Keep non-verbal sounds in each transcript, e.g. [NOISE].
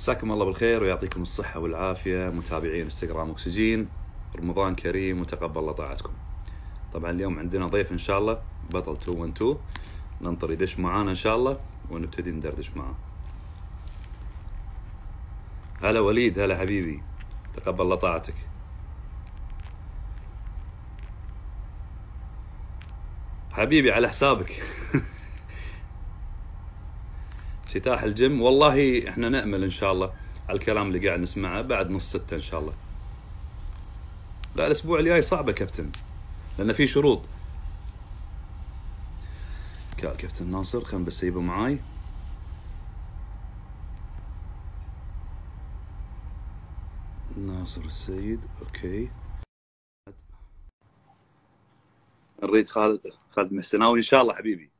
مساكم الله بالخير ويعطيكم الصحة والعافية متابعين إنستغرام أكسجين رمضان كريم وتقبل الله طاعتكم. طبعا اليوم عندنا ضيف إن شاء الله بطل 212 ننطر يدش معانا إن شاء الله ونبتدي ندردش معاه. هلا وليد هلا حبيبي تقبل الله طاعتك. حبيبي على حسابك [LAUGHS] افتتاح الجيم. والله إحنا نأمل إن شاء الله على الكلام اللي قاعد نسمعه بعد نص ستة إن شاء الله. لا الأسبوع الجاي صعبه كابتن لأن في شروط. كابتن ناصر خلينا بس يبقى معاي. ناصر السيد okay. نريد خالد خالد محسناوي إن شاء الله حبيبي.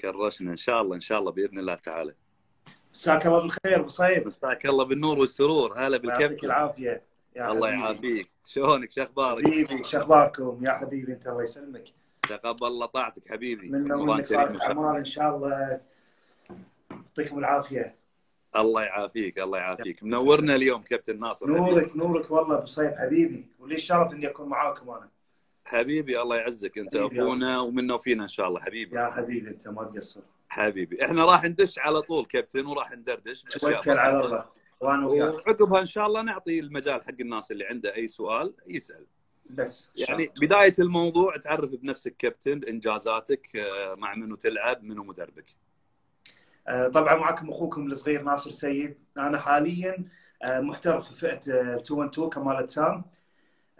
كرشنا إن شاء الله إن شاء الله بإذن الله تعالى. مساك الله بالخير أبو صيب مساك الله بالنور والسرور. هلا يعطيك بالكابتن العافية. يا الله. يعافيك. شلونك؟ شو أخبارك؟ حبيبي شو أخباركم؟ يا حبيبي أنت الله يسلمك. تقبل الله طاعتك حبيبي. ومنك كريم صالح. الاعمال إن شاء الله. يعطيكم العافية. الله يعافيك الله يعافيك. منورنا اليوم كابتن ناصر. حبيبي. نورك نورك والله أبو صيب حبيبي. ولي الشرف إني أكون معاكم أنا. حبيبي الله يعزك. انت اخونا ومنا وفينا إن شاء الله. حبيبي. يا حبيبي أنت ما تقصر. حبيبي. إحنا راح ندش على طول كابتن وراح ندردش توكل على. الله. وأنا وياك. وعقبها إن شاء الله نعطي المجال حق الناس اللي عنده أي سؤال يسأل. بس شاء يعني الله. بداية الموضوع تعرف بنفسك كابتن إنجازاتك آه، مع منو تلعب منو مدربك. آه، طبعا معكم أخوكم الصغير ناصر سيد. أنا حاليا آه، محترف في فئة آه، 212 كمال أجسام.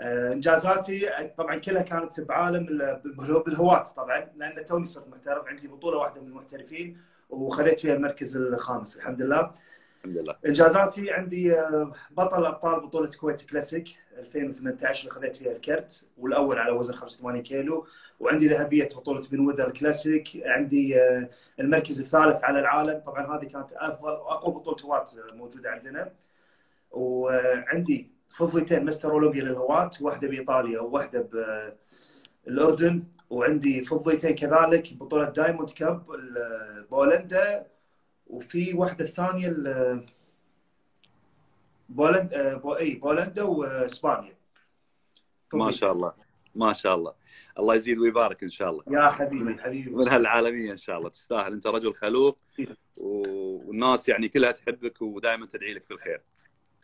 إنجازاتي آه، طبعا كلها كانت بعالم ال- بالهو- بالهواة طبعا لأن توني صرت محترف عندي بطولة واحدة من المحترفين وخذيت فيها المركز الخامس الحمد لله. الحمد لله. إنجازاتي عندي آه، بطل أبطال بطولة كويت كلاسيك 2018 اللي خذيت فيها الكرت والأول على وزن 85 كيلو. وعندي ذهبية بطولة بن ودر كلاسيك عندي آه، المركز الثالث على العالم. طبعا هذه كانت أفضل وأقوى بطولة هواة موجودة عندنا. وعندي فضيتين مستر أولمبيا للهواة واحدة بإيطاليا وواحده بالاردن وعندي فضيتين كذلك بطولة دايموند كاب بولندا وفي واحدة الثانية ال- بولندا بو إي بولندا وإسبانيا. ما شاء الله. ما شاء الله. الله يزيد ويبارك إن شاء الله. يا حبيبي حبيبي. من هالعالمية إن شاء الله. تستاهل. أنت رجل خلوق والناس يعني كلها تحبك ودائما تدعي لك في الخير.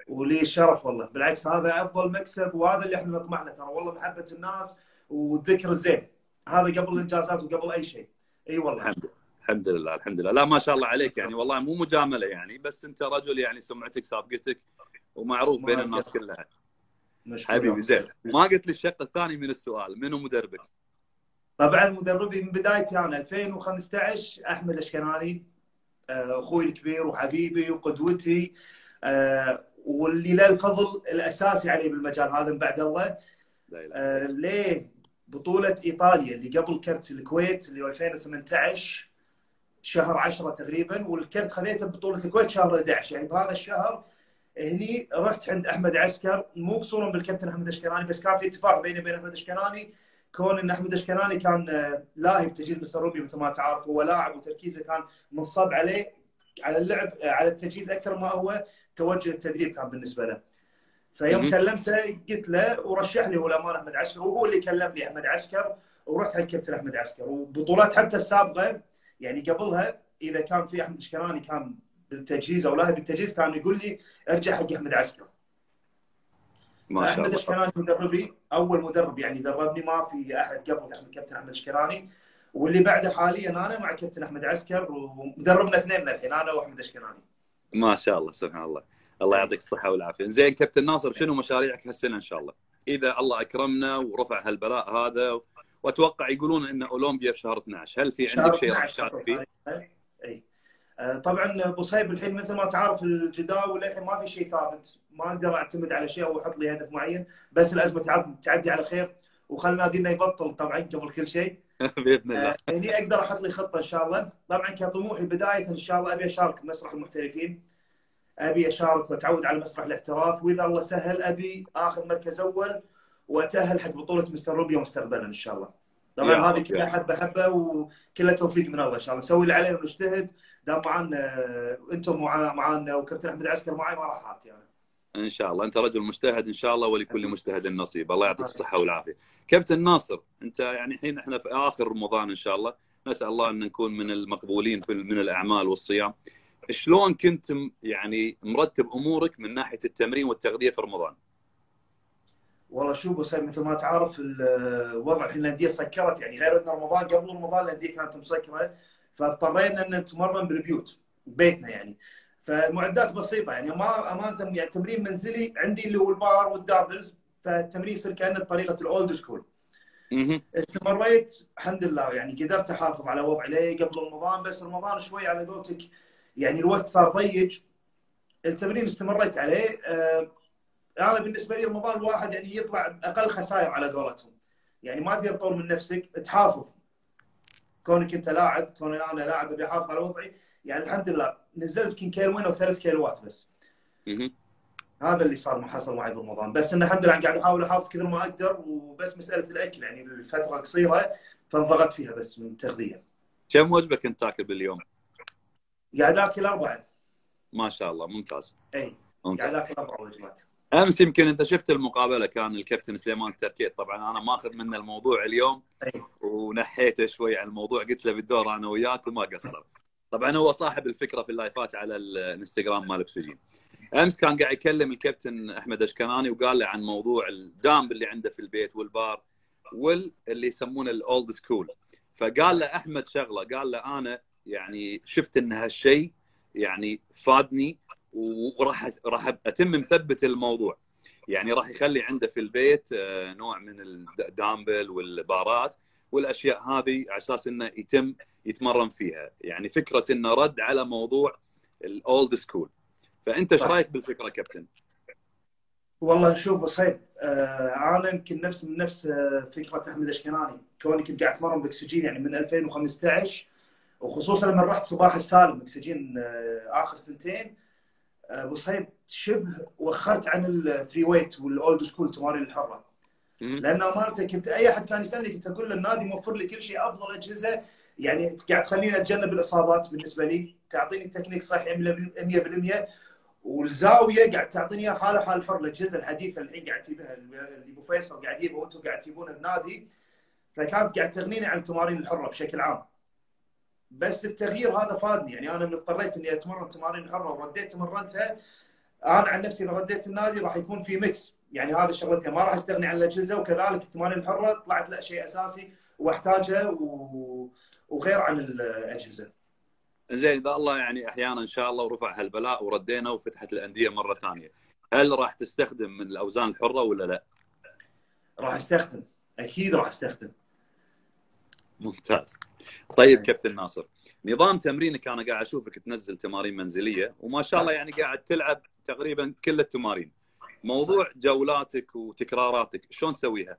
ولي الشرف والله. بالعكس هذا أفضل مكسب وهذا اللي إحنا نطمح له ترى. والله محبة الناس والذكر الزين هذا قبل الإنجازات وقبل أي شيء. إي والله. الحمد الحمد لله الحمد لله. لا ما شاء الله عليك يعني. والله مو مجاملة يعني بس أنت رجل يعني سمعتك سابقتك ومعروف بين الناس. كلها. حبيبي زين. ما قلت لي الشق الثاني من السؤال منو مدربك؟ طبعا مدربي من بدايتي أنا 2015 أحمد اشكناني آه، أخوي الكبير وحبيبي وقدوتي. آه، واللي له الفضل الاساسي عليه بالمجال هذا من بعد الله. آه، ليه؟ بطولة إيطاليا اللي قبل كرت الكويت اللي هو 2018 شهر 10 تقريبا والكرت خذيته ببطولة الكويت شهر 11 يعني بهذا الشهر هني رحت عند أحمد عسكر مو بصورة بالكابتن أحمد اشكناني بس كان في اتفاق بيني وبين أحمد اشكناني كون إن أحمد اشكناني كان آه، لاهي بتجهيز مستر روبي مثل ما تعرف هو لاعب وتركيزه كان منصب عليه على اللعب آه، على التجهيز أكثر ما هو. توجه التدريب كان بالنسبة له. فيوم. كلمته قلت له ورشح لي هو الامانه احمد عسكر وهو اللي كلمني أحمد عسكر ورحت على الكابتن أحمد عسكر. وبطولات حتى السابقة يعني قبلها إذا كان في أحمد اشكراني كان بالتجهيز أو لاهي بالتجهيز كان يقول لي ارجع حق أحمد عسكر. ما شاء أحمد الله. اشكراني مدربي أول مدرب يعني دربني ما في أحد قبل احمد كابتن أحمد اشكراني واللي بعده حاليا أنا مع كابتن أحمد عسكر ومدربنا اثنين الحين أنا وأحمد اشكراني ما شاء الله سبحان الله. الله يعطيك الصحة والعافية. زين كابتن ناصر شنو مشاريعك هالسنة إن شاء الله؟ إذا الله أكرمنا ورفع هالبلاء هذا وأتوقع يقولون إن أولمبيا بشهر 12 هل في عندك شيء راح تشارك فيه؟ اي آه، طبعا أبو صيب الحين مثل ما تعرف الجداول للحين ما في شيء ثابت. ما أقدر أعتمد على شيء أو أحط لي هدف معين. بس الأزمة تعد- تعدي على خير وخلنا نادينا يبطل طبعا قبل كل شيء. [LAUGHS] باذن الله. آه، هني أقدر أحط لي خطة إن شاء الله. طبعا كطموحي بداية إن شاء الله أبي أشارك بمسرح المحترفين. أبي أشارك وأتعود على مسرح الاحتراف. وإذا الله سهل أبي آخذ مركز أول وأتأهل حق بطولة مستر روبيا مستقبلا إن شاء الله. طبعا هذه كلها حبه حبه وكلها توفيق من الله إن شاء الله. نسوي اللي علينا ونجتهد. دام معانا أنتم معانا وكابتن أحمد عسكر معي ما راح هات يعني. إن شاء الله. أنت رجل مجتهد إن شاء الله ولكل مجتهد نصيب. الله يعطيك الصحة والعافية. كابتن ناصر أنت يعني الحين إحنا في آخر رمضان إن شاء الله نسأل الله أن نكون من المقبولين في من الأعمال والصيام. شلون كنت يعني مرتب أمورك من ناحية التمرين والتغذية في رمضان؟ والله شوف بس مثل ما تعرف الوضع الحين الأندية سكرت يعني غير إن رمضان قبل رمضان الأندية كانت مسكرة فاضطرينا إن نتمرن بالبيوت بيتنا يعني. فالمعدات بسيطة يعني ما امانه يعني تمرين منزلي عندي اللي هو ال bar وال dumbbells فالتمرين يصير كأنه بطريقة ال old school. استمريت الحمد لله يعني قدرت أحافظ على وضعي لي قبل رمضان بس رمضان شوي على قولتك يعني الوقت صار ضيق. التمرين استمريت عليه. آه أنا بالنسبة لي رمضان الواحد يعني يطلع أقل خسائر على قولتهم. يعني ما تقدر تطور من نفسك تحافظ. كونك انت لاعب كون أنا لاعب ابي احافظ على وضعي يعني الحمد لله نزلت يمكن كيلوين أو ثلاث كيلوات بس. هذا اللي صار ما حصل معي برمضان بس انه الحمد لله قاعد أحاول أحافظ كثر ما أقدر وبس مسألة الأكل يعني الفترة قصيرة فانضغطت فيها بس من التغذيه. كم وجبه كنت تاكل باليوم؟ قاعد آكل أربعة. ما شاء الله ممتاز. اي. قاعد آكل أربع وجبات. أمس يمكن أنت شفت المقابلة كان الكابتن سليمان التركيت طبعا أنا ماخذ منه الموضوع اليوم ونحيته شوي عن الموضوع. قلت له بالدور أنا وياك وما قصر طبعا هو صاحب الفكرة في اللايفات على الانستغرام مال أكسجين. أمس كان قاعد يكلم الكابتن أحمد أشكناني وقال له عن موضوع الدامب اللي عنده في البيت والبار واللي يسمونه ال old school فقال له أحمد شغلة قال له أنا يعني شفت إن هالشيء يعني فادني وراح راح أتم مثبت الموضوع. يعني راح يخلي عنده في البيت آه، نوع من الدامبل والبارات والأشياء هذه على أساس إنه يتم يتمرن فيها. يعني فكرة إنه رد على موضوع ال old school. فأنت إيش رأيك بالفكرة كابتن؟ والله شوف بوصهيب آه أنا يمكن نفس من نفس آه، فكرة أحمد أشكناني. كوني كنت قاعد أتمرن بأكسجين يعني من 2015 وخصوصا لما رحت صباح السالم أكسجين آه آخر سنتين بوصهيب شبه وخرت عن ال free weight وال old school تمارين الحرة. لأن امانه كنت أي أحد كان يسألني كنت أقول له النادي موفر لي كل شيء أفضل أجهزة. يعني قاعد تخليني أتجنب الإصابات بالنسبة لي. تعطيني التكنيك صحيح 100% والزاوية قاعد تعطيني إياها حالة حال حر الأجهزة الحديثة الحين قاعد تجيبها اللي أبو فيصل قاعد يجيبها وأنتم قاعد تجيبونها بنادي. فكانت قاعد تغنيني عن التمارين الحرة بشكل عام. بس التغيير هذا فادني يعني أنا من اضطريت إني أتمرن تمارين حره ورديت تمرنتها أنا عن نفسي إذا رديت النادي راح يكون في ميكس يعني هذا شغلتي ما راح أستغني عن الأجهزة وكذلك التمارين الحرة طلعت لا شيء أساسي وأحتاجها و... وغير عن الأجهزة. زين إذا الله يعني أحيانا إن شاء الله ورفع هالبلاء وردينا وفتحت الأندية مرة ثانية، هل راح تستخدم من الأوزان الحرة ولا لا؟ راح أستخدم أكيد راح أستخدم. ممتاز. طيب كابتن ناصر، نظام تمرينك أنا قاعد أشوفك تنزل تمارين منزلية وما شاء الله يعني قاعد تلعب تقريبا كل التمارين. موضوع جولاتك وتكراراتك شلون تسويها؟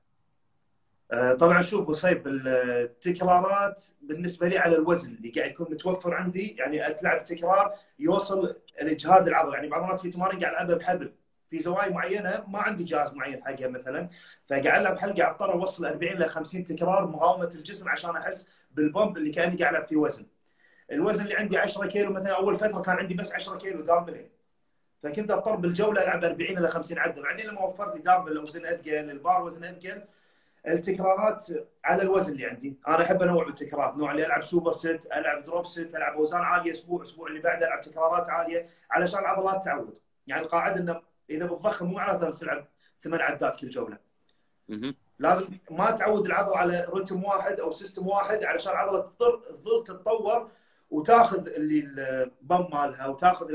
آه، طبعا شوف بصيب التكرارات بالنسبة لي على الوزن اللي قاعد يكون متوفر عندي يعني تلعب تكرار يوصل الإجهاد العضلي يعني بعض المرات في تمارين قاعد ألعبها بحبل في زوايا معينة ما عندي جهاز معين حقها مثلا. فقاعد العب حلقه اضطر اوصل 40 ل 50 تكرار مقاومه الجسم عشان أحس بال pump اللي كأني قاعد العب فيه وزن. الوزن اللي عندي 10 كيلو مثلا أول فترة كان عندي بس 10 كيلو دامبلين فكنت أضطر بالجولة ألعب 40 إلى 50 عده بعدين لما وفر لي دامبل وزن اثقل البار وزن اثقل التكرارات على الوزن اللي عندي. أنا أحب أنوع بالتكرار نوع اللي ألعب super set ألعب drop set ألعب أوزان عالية أسبوع أسبوع اللي بعده ألعب تكرارات عالية علشان العضلات تعود. يعني القاعدة إنه إذا بتضخم مو معناته تلعب ثمان عدات كل جولة لازم ما تعود العضله على رتم واحد أو سيستم واحد علشان العضله تظل تتطور وتاخذ اللي البم مالها وتاخذ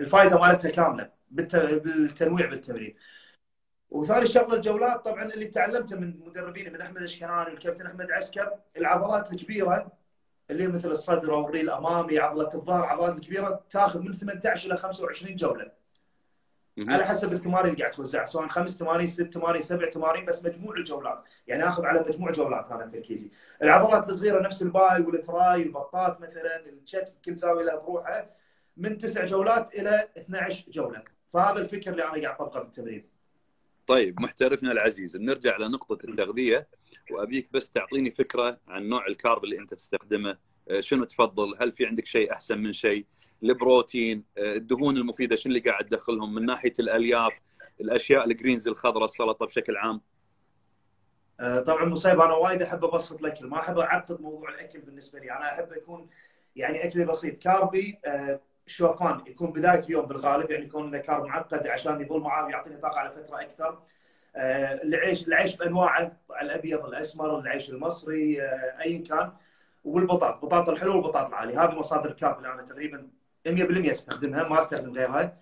الفائده مالتها كاملة بالتنويع بالتمرين. وثاني شغلة الجولات طبعا اللي تعلمته من مدربيني من أحمد الشكناني والكابتن أحمد عسكر العضلات الكبيرة اللي مثل الصدر أو الريل الامامي عضلة الظهر العضلات الكبيرة تاخذ من 18 إلى 25 جولة. على حسب التمارين اللي قاعد توزعها سواء خمس تمارين ست تمارين سبع تمارين بس مجموع الجولات. يعني آخذ على مجموع جولات أنا تركيزي. العضلات الصغيرة نفس ال bi وال tri البطات مثلا الكتف كل زاوية لها بروحها من تسع جولات إلى 12 جولة. فهذا الفكر اللي أنا قاعد أطبقه بالتمرين. طيب محترفنا العزيز بنرجع لنقطة التغذية وأبيك بس تعطيني فكرة عن نوع ال carb اللي أنت تستخدمه شنو تفضل؟ هل في عندك شيء أحسن من شيء؟ البروتين آه، الدهون المفيدة شنو اللي قاعد تدخلهم؟ من ناحية الألياف الأشياء ال greens الخضراء السلطة بشكل عام. آه، طبعا بوصهيب أنا وايد أحب أبسط الأكل ما أحب أعقد موضوع الأكل بالنسبة لي. أنا أحب يكون يعني أكلي بسيط. carb ي شوفان يكون بداية اليوم بالغالب يعني يكون carb معقد عشان يظل معاي ويعطيني طاقة على فترة أكثر. آه، العيش العيش بأنواعه الأبيض الأسمر العيش المصري آه، اي كان. والبطاط بطاط الحلو والبطاط العالي. هذه مصادر الكارب اللي أنا تقريبا 100% استخدمها ما استخدم غيرها.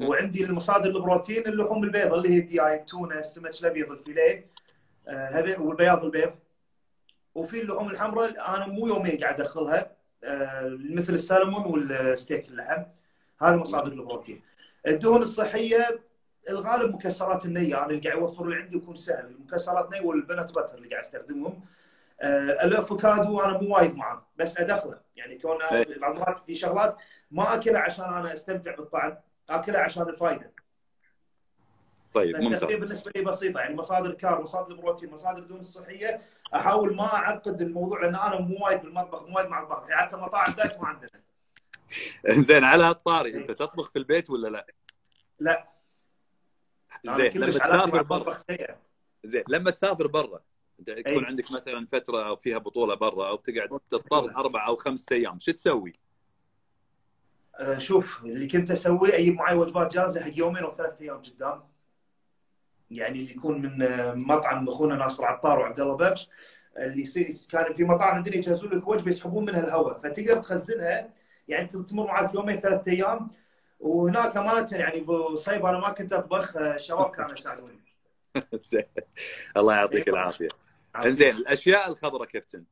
وعندي المصادر البروتين اللحوم البيضاء اللي هي دي آي التونه السمك الابيض الفيليه. آه، هذا والبياض البيض. وفي اللحوم الحمراء أنا مو يومين قاعد أدخلها. مثل السلمون والستيك اللحم. هذه مصادر البروتين. الدهون الصحية الغالب مكسرات النية. أنا اللي قاعد اوفر اللي عندي يكون سهل. المكسرات النيه وال peanut butter اللي قاعد استخدمهم آه، الأفوكادو أنا مو وايد معاه بس ادخله يعني كون مرات في شغلات ما أكلها عشان أنا أستمتع بالطعم أكلها عشان الفائده طيب ممتاز. بالنسبة لي بسيطة يعني مصادر ال carb مصادر البروتين مصادر الدهون الصحية أحاول ما أعقد الموضوع لأن أنا مو وايد بالمطبخ مو وايد مع الطبخ يعني حتى مطاعم diet ما عندنا. [LAUGHS] زين على هالطاري أنت تطبخ في البيت ولا لا؟ لا. زين لما تسافر برا. زين لما تسافر برا يكون أي. عندك مثلا فترة فيها بطولة برا أو تقعد تضطر أربع أو خمس أيام شو تسوي؟ أه شوف اللي كنت أسويه أجيب معي وجبات جاهزة حق يومين أو ثلاث أيام قدام يعني اللي يكون من مطعم أخونا ناصر عطار وعبد الله بخش اللي كان في مطاعم عندنا يجهزون لك وجبة يسحبون منها الهواء فتقدر تخزنها يعني تمر معك يومين ثلاث أيام وهناك أمانة يعني بصيب أنا ما كنت أطبخ الشباب كانوا يساعدوني. [LAUGHS] الله يعطيك إيه، العافية. انزين الأشياء الخضراء كابتن.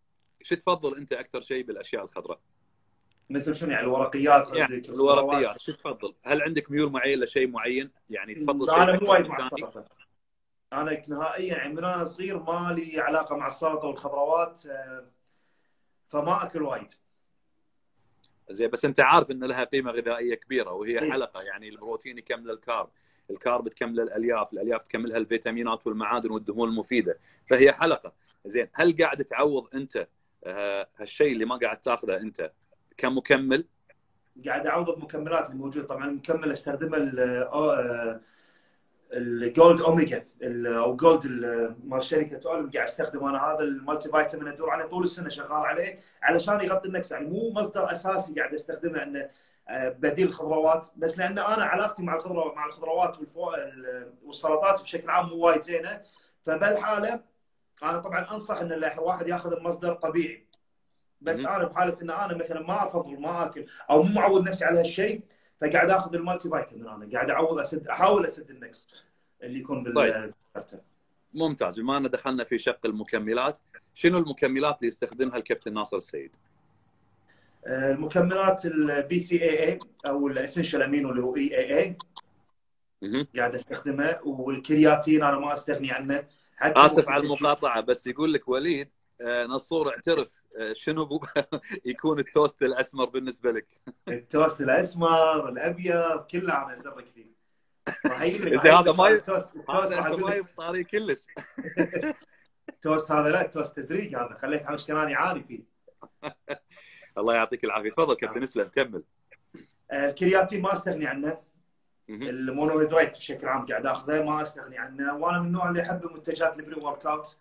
شو تفضل أنت أكثر شيء بالأشياء الخضراء؟ مثل شنو؟ يعني الورقيات يعني الورقيات. شو تفضل؟ هل عندك ميول معين لشيء معين؟ يعني تفضل شيء أنا مو وايد مع السلطة. أنا نهائيا يعني من أنا صغير ما لي علاقة مع السلطة والخضروات آه، فما أكل وايد. زين بس أنت عارف إن لها قيمة غذائية كبيرة وهي إيه؟ حلقة يعني البروتين يكمل الكارب. الكارب تكمل الألياف الألياف تكملها الفيتامينات والمعادن والدهون المفيدة. فهي حلقة. زين هل قاعد تعوض أنت آه، هالشيء اللي ما قاعد تاخذه أنت كمكمل؟ قاعد أعوض المكملات الموجوده طبعا المكمل أستخدمه آه، ال Gold Omega أو Gold مال شركة Olimp قاعد استخدم أنا. هذا ال multivitamin ادور عليه طول السنة شغال عليه علشان يغطي النقص يعني مو مصدر أساسي قاعد أستخدمه إنه آه، بديل الخضروات بس لأن أنا علاقتي مع الخضروات مع الخضروات والسلطات بشكل عام مو وايد زينة. فبالحالة أنا طبعا أنصح إن الواحد ياخذ مصدر طبيعي. بس أنا بحالة إن أنا مثلا ما أفضل ما أكل أو مو معود نفسي على هالشيء فقاعد آخذ ال multivitamin أنا. قاعد أعوض اسد أحاول أسد النقص اللي يكون بال طيب. ممتاز. بما أن دخلنا في شق المكملات شنو المكملات اللي يستخدمها الكابتن ناصر السيد؟ المكملات ال BCAA أو ال essential amino اللي هو EAA قاعد أستخدمه والكرياتين أنا ما أستغني عنه. حتى آسف على المقاطعة بس يقول لك وليد آه، ناصر اعترف آه، شنو [LAUGHS] يكون التوست الأسمر بالنسبة لك؟ [LAUGHS] التوست الأسمر الأبيض كله أنا أزرق فيه. إذا هذا ما التوست ما يفطاري كلش. [LAUGHS] التوست هذا لا التوست تزريق هذا خليت حمش كنان يعاني فيه. الله يعطيك العافية. تفضل كابتن اسلم كمل. آه، الكرياتين ما استغني عنه. المونوهيدريت بشكل عام قاعد آخذه ما استغني عنه. وأنا من النوع اللي أحب منتجات البري ورك اوت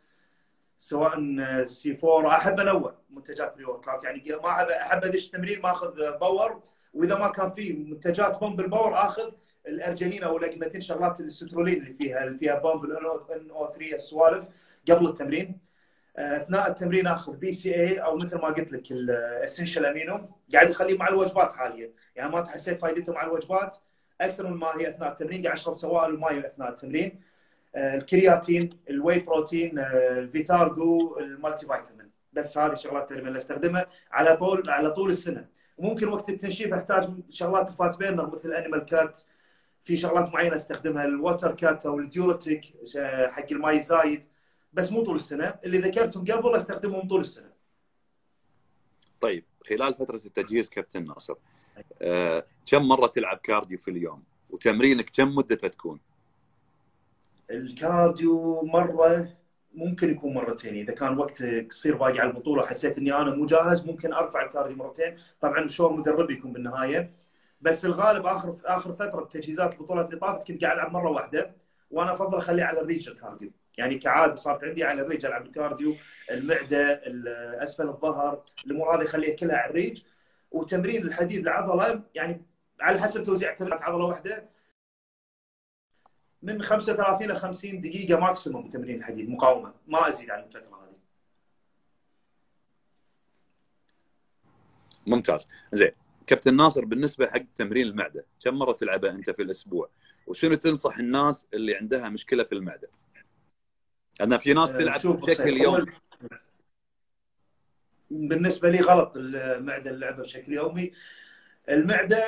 سواء C4 أحب انوع منتجات pre-workout يعني ما احب أحب أدش تمرين ما اخذ power وإذا ما كان في منتجات pump ال power آخذ الارجينين أو ال agmatine شغلات السترولين اللي فيها اللي فيها pump ال NO 3 السوالف قبل التمرين. آه، أثناء التمرين آخذ BCAA أو مثل ما قلت لك ال essential amino قاعد اخليه مع الوجبات حاليا. يعني ما تحسيت فائدته مع الوجبات أكثر من ما هي أثناء التمرين قاعد أشرب سوائل وماي أثناء التمرين. آه، الكرياتين ال whey protein آه، ال Vitargo ال multivitamin. بس هذه الشغلات اللي أستخدمها على طول على طول السنة. وممكن وقت التنشيف أحتاج شغلات fat burner مثل Animal Cuts في شغلات معينة أستخدمها ال water cut أو ال diuretic حق الماي الزايد. بس مو طول السنة اللي ذكرتهم قبل أستخدمهم طول السنة. طيب خلال فترة التجهيز كابتن ناصر آه، كم مرة تلعب cardio في اليوم؟ وتمرينك كم مدته تكون ال cardio مرة ممكن يكون مرتين. إذا كان وقت قصير باقي على البطولة حسيت إني أنا مو جاهز ممكن أرفع ال cardio مرتين. طبعا شو مدرب يكون بالنهاية. بس الغالب آخر آخر فترة بتجهيزات البطولات اللي طافت كنت قاعد ألعب مرة واحدة وأنا أفضل أخليه على الريج ال cardio. يعني كعادة صارت عندي على الريج العب ال cardio المعدة اسفل الظهر الأمور هذه اخليها كلها على الريج. وتمرين الحديد العضلة يعني على حسب توزيع تمرينات عضلة واحدة. من 35 إلى 50 دقيقة ماكسيموم تمرين الحديد مقاومة ما أزيد عن الفترة هذه. ممتاز. زين كابتن ناصر بالنسبة حق تمرين المعدة كم مرة تلعبها أنت في الأسبوع؟ وشنو تنصح الناس اللي عندها مشكلة في المعدة؟ لأن في ناس تلعب بشكل يومي بالنسبة لي غلط المعدة اللعبة بشكل يومي. المعدة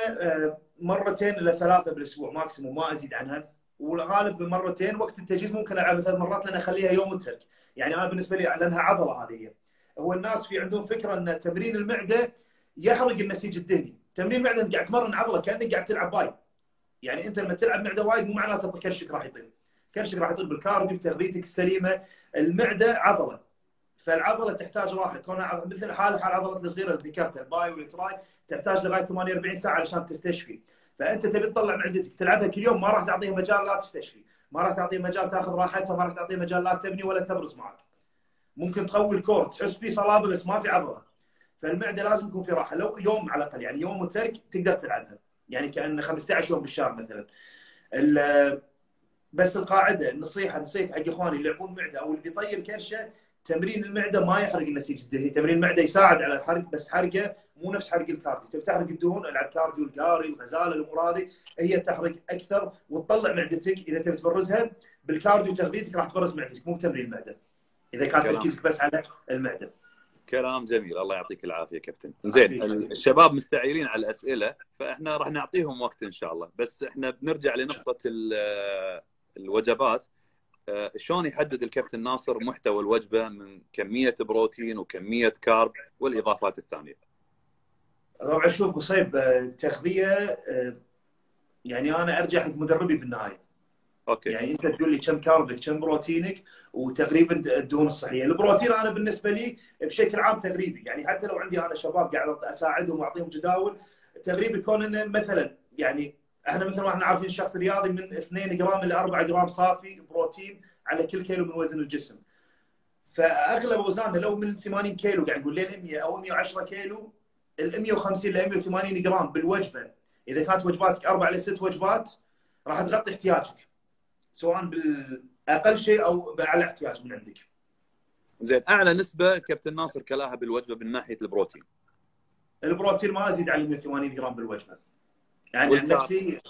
مرتين إلى ثلاثة بالأسبوع maximum ما أزيد عنها. والغالب مرتين وقت التجهيز ممكن ألعب ثلاث مرات لأن أخليها يوم وترك يعني أنا بالنسبة لي لأنها عضلة هذه هو الناس في عندهم فكرة إن تمرين المعدة يحرق النسيج الدهني تمرين المعدة انت قاعد تمرن عضلة كأنك قاعد تلعب bi يعني أنت لما تلعب معدة وايد مو معناته كرشك راح يطير. كرشك راح يطير بال cardio بتغذيتك السليمة. المعدة عضلة. فالعضلة تحتاج راحة. كونها مثل حال حال عضلة الصغيرة اللي ذكرتها ال bi وال tri تحتاج لغاية 48 ساعة علشان تستشفي. فأنت تبي تطلع معدتك تلعبها كل يوم ما راح تعطيها مجال لا تستشفي. ما راح تعطيها مجال تاخذ راحتها ما راح تعطيها مجال لا تبني ولا تبرز معك. ممكن تقوي ال core تحس فيه صلابه بس ما في عضلة. فالمعدة لازم يكون في راحة. لو يوم على الأقل يعني يوم وترك تقدر تلعبها. يعني كان 15 يوم بالشهر مثلا. بس القاعدة النصيحة نصيحة حق إخواني اللي يلعبون معدة أو اللي بيطير كرشة تمرين المعدة ما يحرق النسيج الدهني، تمرين المعدة يساعد على الحرق بس حرقة مو نفس حرق ال cardio، تبي تحرق الدهون؟ العب cardio القاري الغزالة الأمور هذه. هي تحرق أكثر وتطلع معدتك. إذا تبي تبرزها بال cardio تغذيتك راح تبرز معدتك مو بتمرين المعدة. إذا كان تركيزك بس على المعدة. كلام جميل. الله يعطيك العافية كابتن. زين الشباب مستعجلين على الأسئلة فإحنا راح نعطيهم وقت إن شاء الله. بس إحنا بنرجع لنقطة الوجبات شلون يحدد الكابتن ناصر محتوى الوجبة من كمية بروتين وكمية carb والإضافات الثانية؟ طبعا شوف نصيب التغذية يعني أنا أرجع حق مدربي بالنهاية. أوكي. يعني أنت تقول لي كم كاربك كم بروتينك وتقريبا الدهون الصحية. البروتين أنا بالنسبة لي بشكل عام تقريبي يعني حتى لو عندي أنا شباب قاعد أساعدهم وأعطيهم جداول تقريبي يكون إنه مثلا يعني إحنا مثل ما إحنا عارفين الشخص الرياضي من 2 جرام إلى 4 جرام صافي بروتين على كل كيلو من وزن الجسم فاغلب اوزاننا لو من 80 كيلو قاعد نقول لين 100 أو 110 كيلو ال 150 ل 180 جرام بالوجبة إذا كانت وجباتك أربع إلى ست وجبات راح تغطي احتياجك سواء بالأقل شيء أو على احتياج من عندك. زين أعلى نسبة كابتن ناصر كلاها بالوجبة من ناحية البروتين. البروتين ما أزيد على 180 جرام بالوجبة. يعني عن نفسي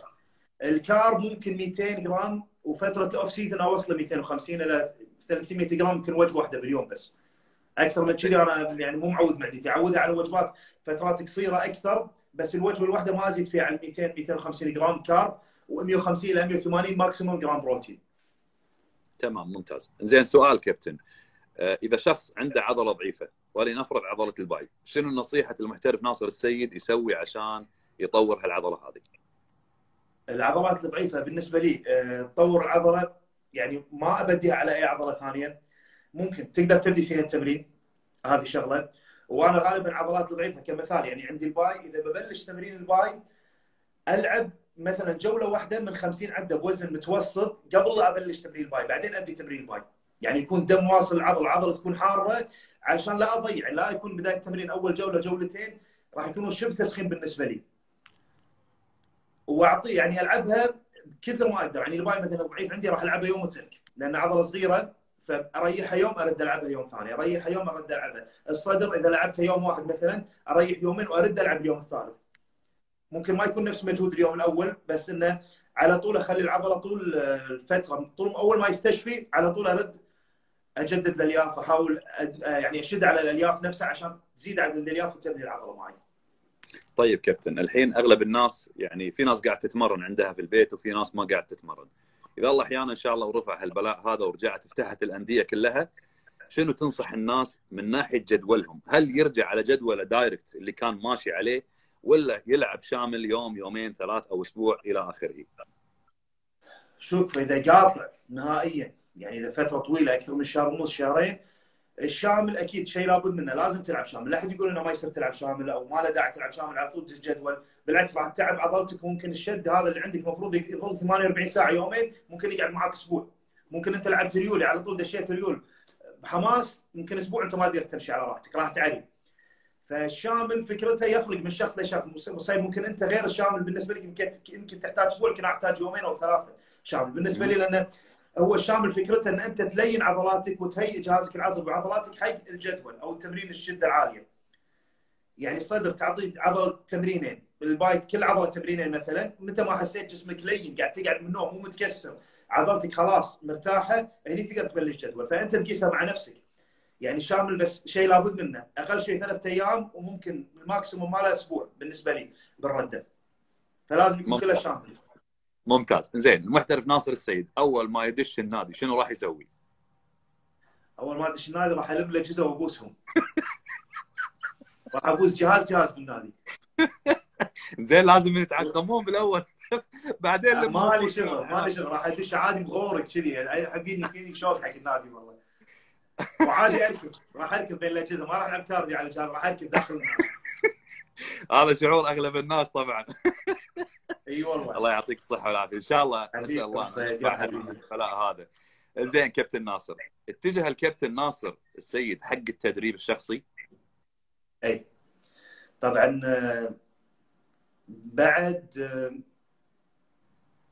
ال carb ممكن 200 جرام وفترة ال off season اوصله 250 إلى 300 جرام يمكن وجبة واحدة باليوم بس. أكثر من كذي أنا يعني مو معود معدتي أعودها على وجبات فترات قصيرة أكثر بس الوجبة الواحدة ما أزيد فيها عن 200 250 جرام carb و150 إلى 180 maximum جرام بروتين. تمام ممتاز. زين سؤال كابتن إذا شخص عنده عضلة ضعيفة ولنفرض عضلة ال bi، شنو نصيحة المحترف ناصر السيد يسوي عشان يطور هالعضلة هذه؟ العضلات الضعيفة بالنسبة لي تطور العضله يعني ما أبديها على أي عضلة ثانية. ممكن تقدر تبدي فيها التمرين هذه شغلة. وأنا غالبا العضلات الضعيفة كمثال يعني عندي ال bi إذا ببلش تمرين ال bi ألعب مثلا جولة واحدة من 50 عدة بوزن متوسط قبل لا أبلش تمرين ال bi بعدين أبدي تمرين ال bi. يعني يكون دم واصل العضله العضله تكون حارة علشان لا أضيع لا يكون بداية التمرين أول جولة جولتين راح يكونوا شبه تسخين بالنسبة لي. واعطي يعني العبها كثر ما أقدر. يعني الباي مثلا ضعيف عندي راح العبها يوم وترك لأن عضلة صغيرة فأريحها يوم أرد ألعبها يوم ثاني أريحها يوم أرد ألعبها. الصدر إذا لعبتها يوم واحد مثلا أريح يومين وأرد ألعب اليوم الثالث. ممكن ما يكون نفس مجهود اليوم الأول بس إنه على طول أخلي العضلة طول الفترة طول أول ما يستشفي على طول أرد أجدد الألياف أحاول يعني أشد على الألياف نفسها عشان تزيد عدد الألياف وتبني العضلة معي. طيب كابتن الحين أغلب الناس يعني في ناس قاعد تتمرن عندها في البيت وفي ناس ما قاعد تتمرن. إذا الله أحيانا إن شاء الله ورفع هالبلاء هذا ورجعت فتحت الأندية كلها شنو تنصح الناس من ناحية جدولهم؟ هل يرجع على جدوله دايركت اللي كان ماشي عليه ولا يلعب شامل يوم يومين ثلاث أو أسبوع إلى آخره؟ شوف إذا قاطع نهائيا يعني إذا فترة طويلة أكثر من شهر ونص شهرين الشامل أكيد شيء لابد منه لازم تلعب شامل. لا أحد يقول إنه ما يصير تلعب شامل أو ما له داعي تلعب شامل على طول الجدول بالعكس راح تتعب عضلتك ممكن الشد هذا اللي عندك المفروض يظل 48 ساعة يومين ممكن يقعد معك أسبوع. ممكن أنت لعبت ريولي على طول دشيت ريول بحماس يمكن أسبوع أنت ما تقدر تمشي على راحتك راح تعري فالشامل فكرته يفرق من شخص لشخص. مصيب ممكن أنت غير الشامل بالنسبة لك يمكن يمكن تحتاج أسبوع يمكن احتاج يومين أو ثلاثة شامل. بالنسبة لي لأنه هو الشامل فكرته إن أنت تلين عضلاتك وتهيئ جهازك العصبي وعضلاتك حق الجدول أو التمرين الشدة العالية. يعني الصدر تعطي عضلة تمرينين، البايت كل عضلة تمرينين مثلا، متى ما حسيت جسمك لين قاعد تقعد من النوم مو متكسر، عضلتك خلاص مرتاحة، هني تقدر تبلش جدول، فأنت تقيسها مع نفسك. يعني الشامل بس شيء لابد منه، أقل شيء ثلاث أيام وممكن ال maximum ماله أسبوع بالنسبة لي بالردة. فلازم يكون كله شامل. ممتاز. زين المحترف ناصر السيد أول ما يدش النادي شنو راح يسوي؟ أول ما ادش النادي راح الم الاجهزه وابوسهم راح أبوس جهاز جهاز بالنادي. [LAUGHS] زين لازم يتعقمون بالأول. [LAUGHS] بعدين لما ما لي شغل ما لي شغل. راح ادش عادي بغورك كذي. حبيني فيني شوط حق النادي والله. وعادي اركض راح اركض بين الأجهزة. ما راح العب cardio على الجهاز راح اركض داخل النادي. [LAUGHS] هذا شعور أغلب الناس طبعا. [LAUGHS] إي والله. الله يعطيك الصحة والعافية. إن شاء الله نسأل الله البلاء هذا. زين كابتن ناصر. اتجه الكابتن ناصر السيد حق التدريب الشخصي. إي. طبعا بعد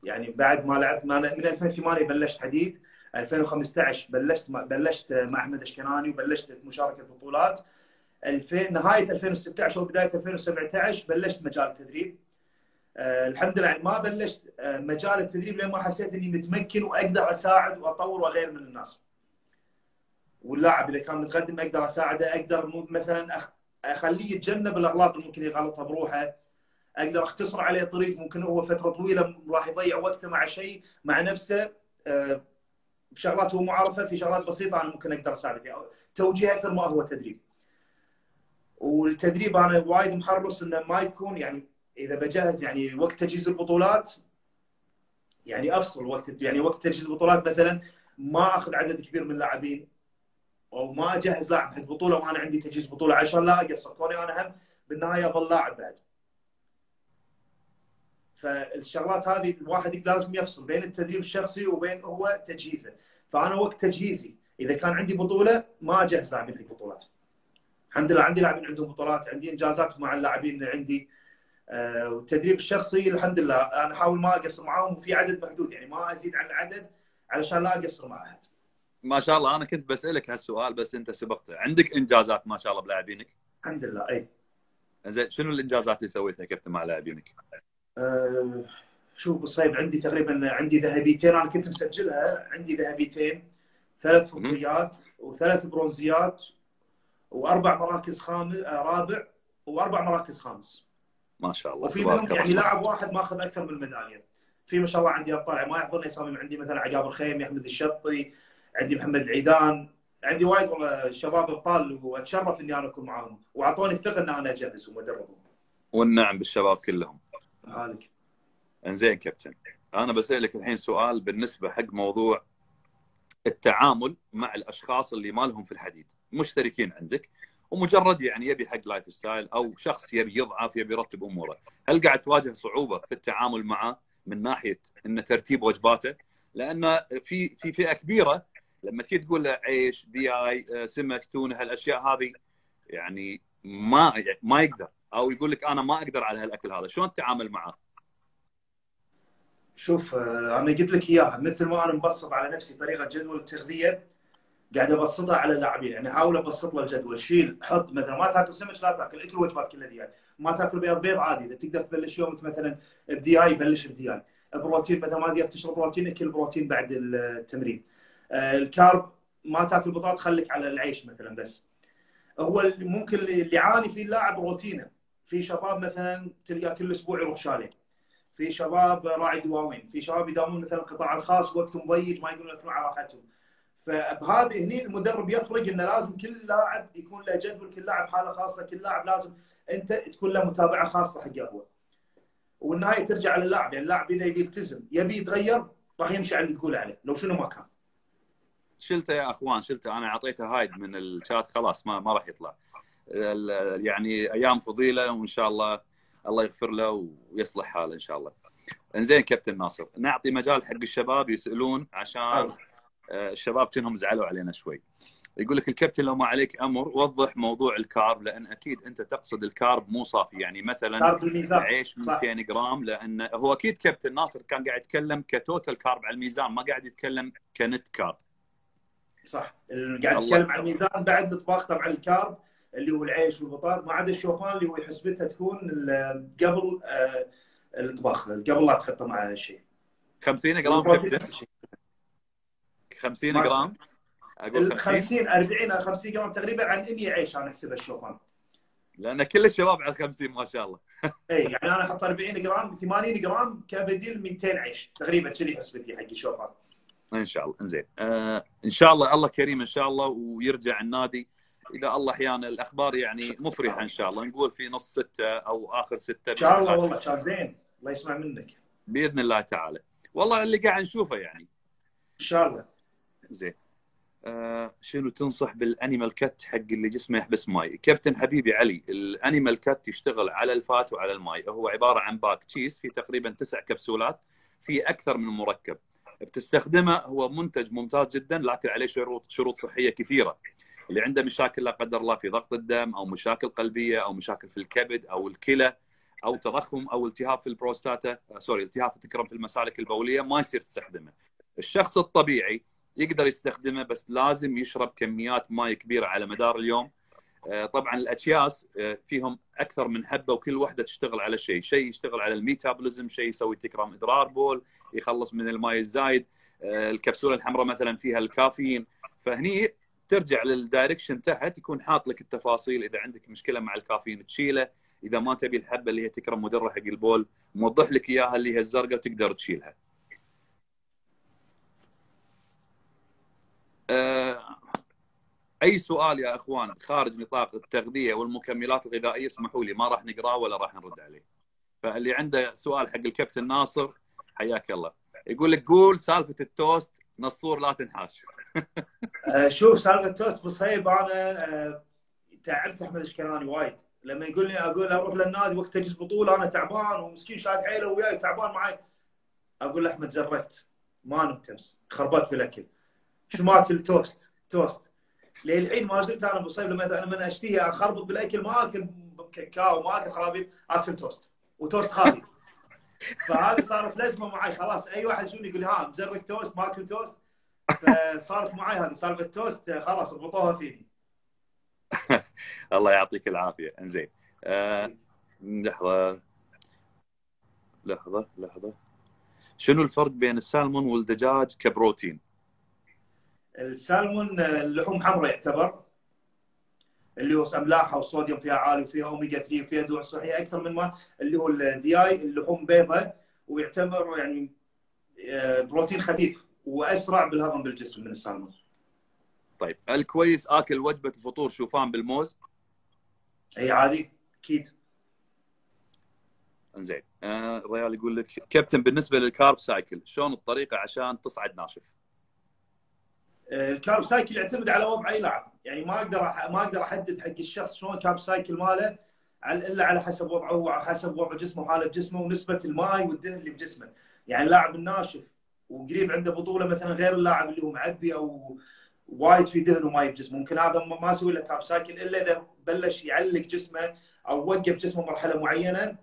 يعني بعد ما لعبت من 2008 بلشت حديد 2015 بلشت بلشت مع أحمد أشكناني وبلشت مشاركة بطولات. 2000 نهاية 2016 وبداية 2017 بلشت مجال التدريب آه الحمد لله يعني ما بلشت آه مجال التدريب لين ما حسيت إني متمكن وأقدر أساعد وأطور واغير من الناس. واللاعب إذا كان متقدم أقدر أساعده أقدر مثلا. أخليه يتجنب الأغلاط اللي ممكن يغلطها بروحه أقدر اختصر عليه طريق ممكن هو فترة طويلة راح يضيع وقته مع شيء مع نفسه آه بشغلات هو معرفه في شغلات بسيطة أنا ممكن أقدر أساعده فيها توجيه أكثر ما هو تدريب. والتدريب أنا وايد محرص إنه ما يكون يعني إذا بجهز يعني وقت تجهيز البطولات يعني أفصل وقت يعني وقت تجهيز البطولات مثلا ما أخذ عدد كبير من اللاعبين أو ما أجهز لاعب حق بطوله وأنا عندي تجهيز بطولة عشان لا أقصر كوني أنا هم بالنهاية اظل لاعب بعد. فالشغلات هذه الواحد لازم يفصل بين التدريب الشخصي وبين هو تجهيزه، فأنا وقت تجهيزي إذا كان عندي بطولة ما أجهز لاعبين حق بطولات. الحمد لله عندي لاعبين عندهم بطولات عندي إنجازات مع اللاعبين اللي عندي آه والتدريب الشخصي الحمد لله أنا أحاول ما أقصر معاهم وفي عدد محدود يعني ما أزيد عن العدد علشان لا أقصر مع أحد. ما شاء الله أنا كنت بسألك هالسؤال بس أنت سبقته، عندك إنجازات ما شاء الله بلاعبينك؟ الحمد لله اي. زين شنو الإنجازات اللي سويتها كابتن مع لاعبينك؟ أه شوف بالصيب عندي تقريبا عندي ذهبيتين أنا كنت مسجلها عندي ذهبيتين ثلاث فضيات وثلاث برونزيات وأربع مراكز خامس رابع وأربع مراكز خامس ما شاء الله وفي منهم يعني لاعب واحد ماخذ أكثر من ميدالية في ما شاء الله عندي أبطال ما يحضرني اسامي عندي مثلا عقاب الخيمي أحمد الشطي عندي محمد العيدان عندي وايد والله شباب أبطال وأتشرف إني أنا أكون معاهم وأعطوني الثقة إن أنا أجهزهم وأدربهم. والنعم بالشباب كلهم. هالك. إنزين كابتن أنا بسألك الحين سؤال بالنسبة حق موضوع التعامل مع الأشخاص اللي ما لهم في الحديد مشتركين عندك ومجرد يعني يبي حق lifestyle أو شخص يبي يضعف يبي يرتب أموره، هل قاعد تواجه صعوبة في التعامل معه من ناحية إن ترتيب وجباته؟ لأن في في فئة كبيرة لما تيجي تقول له عيش دي آي سمك تونة هالأشياء هذه يعني ما ما يقدر أو يقول لك أنا ما أقدر على هالأكل هذا، شلون تتعامل معه؟ شوف أنا قلت لك إياها مثل ما أنا مبسط على نفسي طريقه جدول التغذية قاعد أبسطها على اللاعبين يعني أحاول ابسط له الجدول. شيل حط مثلا ما تاكل سمك لا تاكل. إكل وجبات كلها دياي ما تاكل بيض بيض عادي. إذا تقدر تبلش يومك مثلا بدياي بلش بدياي. بروتين مثلا ما تقدر تشرب بروتين إكل بروتين بعد التمرين. الكارب ما تاكل بطاط خليك على العيش مثلا بس. هو ممكن اللي يعاني فيه اللاعب روتينه في شباب مثلا تلقى كل أسبوع يروح شاليه. في شباب راعي دواوين. في شباب يداومون مثلا القطاع الخاص وقتهم ضيق ما يقدرون ياكلون على راحتهم. فبهذه هني المدرب يفرق إنه لازم كل لاعب يكون له جدول كل لاعب حالة خاصة كل لاعب لازم أنت تكون له متابعة خاصة حقه هو والنهاية ترجع على اللاعب يعني اللاعب إذا يبي يلتزم يبي يتغير راح يمشي على اللي تقول عليه لو شنو ما كان شلته يا أخوان شلته أنا أعطيته هايد من الشات خلاص ما ما راح يطلع يعني أيام فضيلة وإن شاء الله الله يغفر له ويصلح حاله إن شاء الله. إنزين كابتن ناصر نعطي مجال حق الشباب يسألون عشان. آه، الشباب كأنهم زعلوا علينا شوي. يقول لك الكابتن لو ما عليك أمر وضح موضوع ال carb لأن أكيد أنت تقصد ال carb مو صافي يعني مثلا صح. 200 جرام لأن هو أكيد كابتن ناصر كان قاعد يتكلم ك total carb على الميزان ما قاعد يتكلم ك net carb. صح قاعد. نتكلم عن الميزان بعد نطبخ طبعا ال carb اللي هو العيش والبطاط ما عدا الشوفان اللي هو حسبتها تكون قبل آه، الطباخ قبل لا تحطه مع شيء 50 جرام كابتن. 50 ما جرام؟ أقول ال 50 50 40 أو 50 جرام تقريبا عن 100 عيش أنا احسبها الشوفان لأن كل الشباب على 50 ما شاء الله. إي يعني أنا أحط 40 جرام 80 جرام كبديل 200 عيش تقريبا كذي حسبتي حق الشوفان. إن شاء الله إنزين. آه إن شاء الله الله كريم إن شاء الله ويرجع النادي. إذا الله أحيانا الأخبار يعني مفرحة إن شاء الله. نقول في نص ستة أو آخر ستة إن شاء الله والله كان زين. الله يسمع منك. بإذن الله تعالى. والله اللي قاعد نشوفه يعني. إن شاء الله. زين. آه شنو تنصح بال Animal Cut حق اللي جسمه يحبس ماي؟ كابتن حبيبي علي ال Animal Cut يشتغل على ال fat وعلى الماي. هو عبارة عن packages في تقريبا تسع كبسولات في أكثر من مركب. بتستخدمه هو منتج ممتاز جدا لكن عليه شروط شروط صحية كثيرة. اللي عنده مشاكل لا قدر الله في ضغط الدم أو مشاكل قلبية أو مشاكل في الكبد أو الكلى أو تضخم أو التهاب في البروستاتا آه، sorry التهاب تكرم في المسالك البولية ما يصير تستخدمه. الشخص الطبيعي يقدر يستخدمه بس لازم يشرب كميات ماء كبيرة على مدار اليوم. آه، طبعا الأكياس آه، فيهم أكثر من حبة وكل واحدة تشتغل على شيء، شيء يشتغل على ال metabolism، شيء يسوي تكرم إدرار بول، يخلص من الماء الزايد، آه، الكبسولة الحمراء مثلا فيها الكافيين، فهني ترجع لل direction تحت يكون حاط لك التفاصيل. إذا عندك مشكلة مع الكافيين تشيله، إذا ما تبي الحبة اللي هي تكرم مدرة حق البول موضح لك إياها اللي هي الزرقاء تقدر تشيلها. آه، أي سؤال يا أخوان خارج نطاق التغذية والمكملات الغذائية اسمحوا لي ما راح نقرأه ولا راح نرد عليه. فاللي عنده سؤال حق الكابتن ناصر حياك الله. يقول لك قول سالفة التوست نصور لا تنحاش. [LAUGHS] آه، شوف سالفة توست بصيب أنا آه، تعبت أحمد الشكراني وايد. لما يقول لي أقول أروح للنادي وقت تجلس بطولة أنا تعبان ومسكين شاد حيله وياي تعبان معي أقول له أحمد زرفت. ما نمت أمس. خربت بالأكل. شو ماكل؟ توست. توست. للحين ما زلت أنا بصيب لما أنا من أشتهي اخربط بالأكل ما أكل كاكاو ما أكل خرابيط أكل توست وتوست خالي [LAUGHS] فهذه صارت لازمه معي خلاص. أي واحد يشوفني يقول ها مزرف توست ما أكل توست. فصارت معي هذه سالفه توست خلاص ربطوها فيني. [LAUGHS] الله يعطيك العافية. إنزين. آه لحظة. لحظة لحظة. شنو الفرق بين السالمون والدجاج كبروتين؟ السالمون اللحوم حمراء يعتبر اللي هو املاحها والصوديوم فيها عالي وفيها أوميجا 3 وفيها دهون صحيه أكثر من ما اللي هو الدياي اللحوم بيضاء ويعتبر يعني آه، بروتين خفيف وأسرع بالهضم بالجسم من السالمون. طيب الكويس آكل وجبة الفطور شوفان بالموز؟ إي عادي أكيد. إنزين آه الريال يقول لك كابتن بالنسبة لل carb cycle شلون الطريقة عشان تصعد ناشف؟ ال carb cycle يعتمد على وضع أي لاعب. يعني ما أقدر ما أقدر أحدد حق الشخص شلون ال carb cycle ماله إلا على حسب وضعه هو على حسب وضع جسمه وحاله جسمه ونسبة الماء والدهن اللي بجسمه. يعني اللاعب الناشف وقريب عنده بطولة مثلا غير اللاعب اللي هو معبي أو وايد في دهن وماي بجسمه. ممكن هذا ما أسوي له carb cycle إلا إذا بلش يعلق جسمه أو وقف جسمه مرحلة معينة.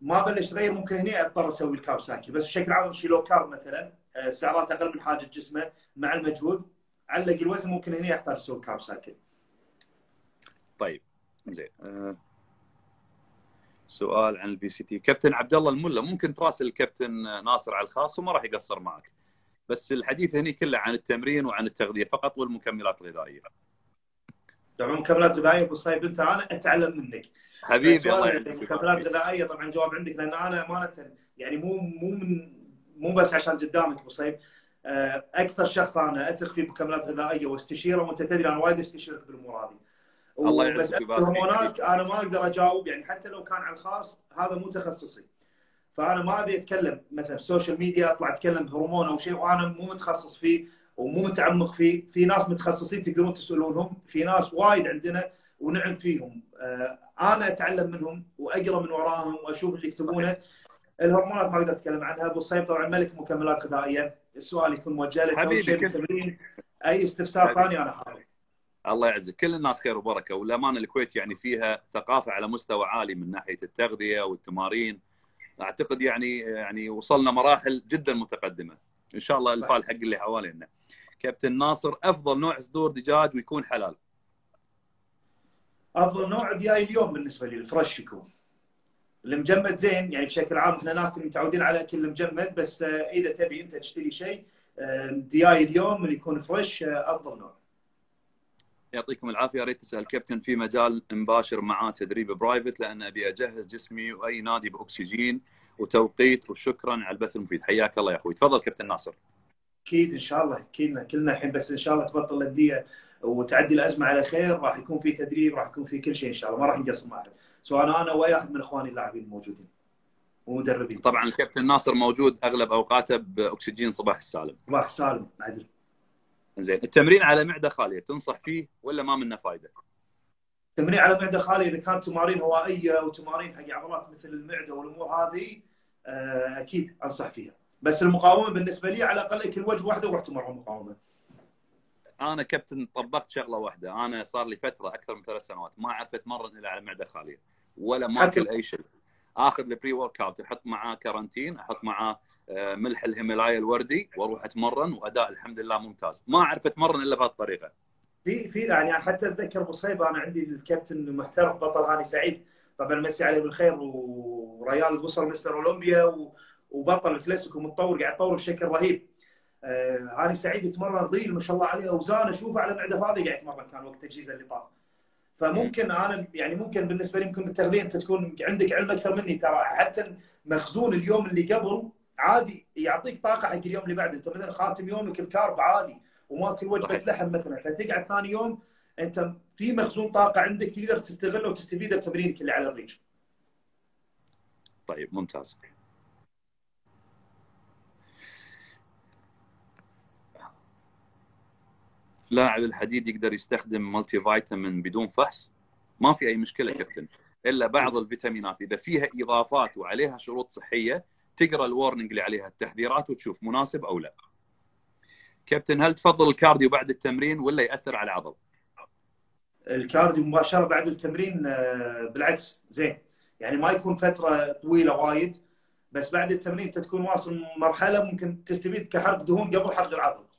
ما بلش يتغير ممكن هنا أضطر أسوي ال carb cycle. بس بشكل عام شي low carb مثلا آه، سعرات أقل من حاجة جسمه مع المجهود. علق الوزن ممكن هنا يحتاج يسوي carb cycle طيب زين. آه سؤال عن ال PCT. كابتن عبد الله الملا ممكن تراسل الكابتن ناصر على الخاص وما راح يقصر معك. بس الحديث هني كله عن التمرين وعن التغذية فقط والمكملات الغذائية. طبعا مكملات غذائية بالصيف أنت أنا أتعلم منك. حبيبي الله يعزك مكملات. غذائية طبعا جواب عندك لأن أنا أمانة يعني مو مو من مو بس عشان قدامك بوصهيب آه، أكثر شخص أنا أثق فيه بمكملات غذائية واستشيره وأنت تدري أنا وايد استشيرك بالامور هذه الله يعزك. الهرمونات أنا ما أقدر أجاوب يعني حتى لو كان على الخاص هذا مو تخصصي. فأنا ما أبي أتكلم مثلا بال social media أطلع أتكلم بهرمون أو شيء وأنا مو متخصص فيه ومو متعمق فيه. في ناس متخصصين تقدرون تسألونهم في ناس وايد عندنا ونعم فيهم. آه، أنا أتعلم منهم وأقرأ من وراهم وأشوف اللي يكتبونه. الهرمونات ما أقدر أتكلم عنها. أبو صهيب طبعا ملك مكملات غذائيه السؤال يكون موجه لك شيء بالتمرين أي استفسار. ثاني أنا حاضر. الله يعزك. كل الناس خير وبركة. والأمانة الكويت يعني فيها ثقافة على مستوى عالي من ناحية التغذية والتمارين. أعتقد يعني يعني وصلنا مراحل جدا متقدمة. إن شاء الله الفال حق اللي حوالينا. كابتن ناصر أفضل نوع صدور دجاج ويكون حلال. أفضل نوع دياي اليوم بالنسبة لي الفريش يكون. المجمد زين يعني بشكل عام إحنا ناكل متعودين على أكل المجمد بس آه، إذا تبي أنت تشتري شيء آه، دياي اليوم اللي يكون fresh آه، أفضل نوع. يعطيكم العافية. يا ريت تسأل كابتن في مجال نباشر معاه تدريب private لأن أبي أجهز جسمي وأي نادي بأكسجين وتوقيت وشكرا على البث المفيد. حياك الله يا أخوي. تفضل كابتن ناصر. أكيد إن شاء الله كلنا كلنا الحين بس إن شاء الله تبطل الأندية وتعدي الأزمة على خير راح يكون في تدريب راح يكون في كل شيء إن شاء الله. ما راح نقصر مع احد سواء أنا أو اي أحد من إخواني اللاعبين الموجودين ومدربين. طبعا الكابتن ناصر موجود أغلب أوقاته بأكسجين صباح السالم. صباح السالم عدل. زين التمرين على معدة خالية تنصح فيه ولا ما منه فائده؟ تمرين على معدة خالية إذا كانت تمارين هوائية وتمارين حق عضلات مثل المعدة والأمور هذه آه، أكيد أنصح فيها. بس المقاومة بالنسبة لي على الأقل اكل وجبه واحدة ورحت تمرن مقاومه أنا كابتن طبقت شغلة واحدة. أنا صار لي فترة أكثر من ثلاث سنوات ما اعرف اتمرن الا على معدة خالية ولا ما أكل أي شيء. آخذ ال pre-workout أحط معاه كارانتين أحط معاه آه، ملح الهيمالايا الوردي وأروح أتمرن وأداء الحمد لله ممتاز. ما اعرف اتمرن إلا بهالطريقه في في يعني حتى أتذكر صهيب أنا عندي الكابتن المحترف بطل هاني سعيد. طبعا مسي عليه بالخير وريال وصل مستر أولمبيا وبطل الكلاسيكو متطور قاعد يتطور بشكل رهيب. آه هاني سعيد يتمرن ضيل ما شاء الله عليه أوزان أشوفه على معده فاضي قاعد يتمرن كان وقت تجهيزه اللي طاف. فممكن أنا يعني ممكن بالنسبة لي ممكن بالتغذية أنت تكون عندك علم أكثر مني ترى حتى مخزون اليوم اللي قبل عادي يعطيك طاقة حق اليوم اللي بعده أنت مثلا خاتم يومك بكارب عالي وماكل وجبة. لحم مثلا فتقعد ثاني يوم أنت في مخزون طاقة عندك تقدر تستغله وتستفيده بتمرينك اللي على الريج. طيب ممتاز لاعب الحديد يقدر يستخدم multivitamin بدون فحص. ما في أي مشكلة كابتن. إلا بعض الفيتامينات. إذا فيها إضافات وعليها شروط صحية تقرأ ال warning اللي عليها التحذيرات وتشوف مناسب أو لا. كابتن هل تفضل ال cardio بعد التمرين ولا يأثر على العضل؟ ال cardio مباشرة بعد التمرين آه، بالعكس زين. يعني ما يكون فترة طويلة وايد بس بعد التمرين انت تكون واصل مرحلة ممكن تستفيد كحرق دهون قبل حرق العضل.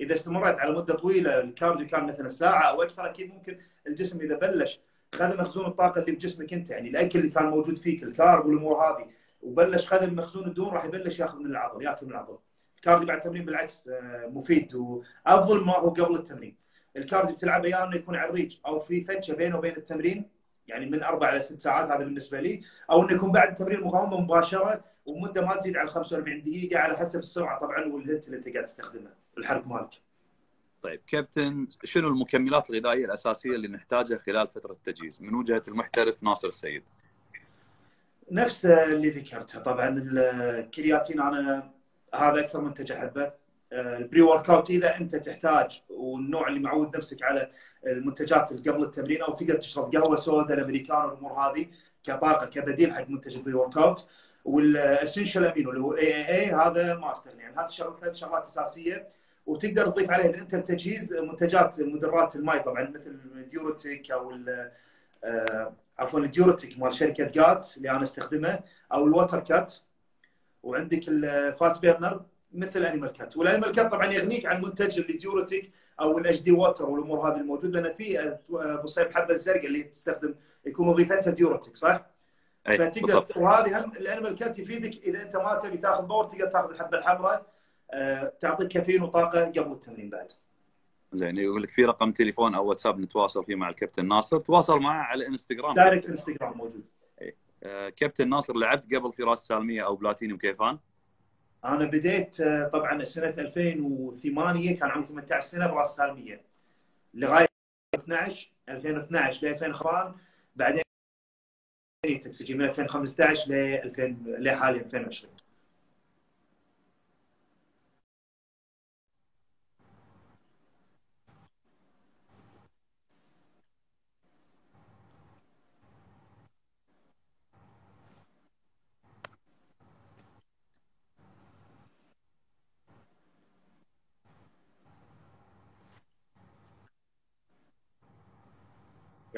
إذا استمريت على مدة طويلة ال cardio كان مثلا ساعة أو أكثر أكيد ممكن الجسم إذا بلش خذ مخزون الطاقة اللي بجسمك أنت يعني الأكل اللي كان موجود فيك ال carb والأمور هذه وبلش خذ مخزون الدهون راح يبلش يأخذ من العضل يأكل من العضل. ال cardio بعد التمرين بالعكس آه، مفيد وأفضل ما هو قبل التمرين. ال cardio تلعبه يا إنه يكون على الريق أو في فتشه بينه وبين التمرين يعني من أربع إلى ست ساعات هذا بالنسبة لي أو إنه يكون بعد التمرين مقاومة مباشرة ومدة ما تزيد على 45 دقيقة على حسب السرعة طبعا وال HIIT اللي أنت قاعد تستخدمه الحرق مالك. طيب كابتن شنو المكملات الغذائية الأساسية اللي نحتاجها خلال فترة التجهيز؟ من وجهة المحترف ناصر السيد. نفس اللي ذكرتها طبعا الكرياتين أنا هذا أكثر منتج أحبه. ال pre-workout إذا أنت تحتاج والنوع اللي معود نفسك على المنتجات اللي قبل التمرين أو تقدر تشرب قهوة سودا الامريكانو والامور هذه كطاقة كبديل حق منتج ال pre-workout وال essential amino اللي هو EAA هذا ما استغني عن هذه الشغلات ثلاث شغلات أساسية. وتقدر تضيف عليها إذا أنت بتجهيز منتجات مدرات الماء طبعا مثل diuretic أو ال- آه، عفوا ال diuretic مال شركة جات اللي أنا أستخدمه أو ال water cut وعندك ال fat burner مثل Animal Cuts وال Animal Cuts طبعا يغنيك عن منتج اللي diuretic أو ال HD water والأمور هذه الموجودة لأن في آه، أبو صهيب حبة الزرقاء اللي تستخدم يكون وظيفتها diuretic صح؟ أي فتقدر. وهذه هم ال Animal Cuts يفيدك إذا أنت ما تبي تاخذ powder تقدر تاخذ الحبة الحمراء آه، تعطيك كافيين وطاقة قبل التمرين بعد. زين يقول لك في رقم تليفون أو واتساب نتواصل فيه مع الكابتن ناصر. تواصل معه على إنستغرام. direct إنستغرام موجود. آه، كابتن ناصر لعبت قبل في راس سالمية أو بلاتينيوم كيفان؟ أنا بديت آه، طبعا سنة 2008 كان عمري 18 سنة براس سالمية. لغاية 12 2012 ل 2005 بعدين اكسجين من 2015 ل 2000 لحاليا 2020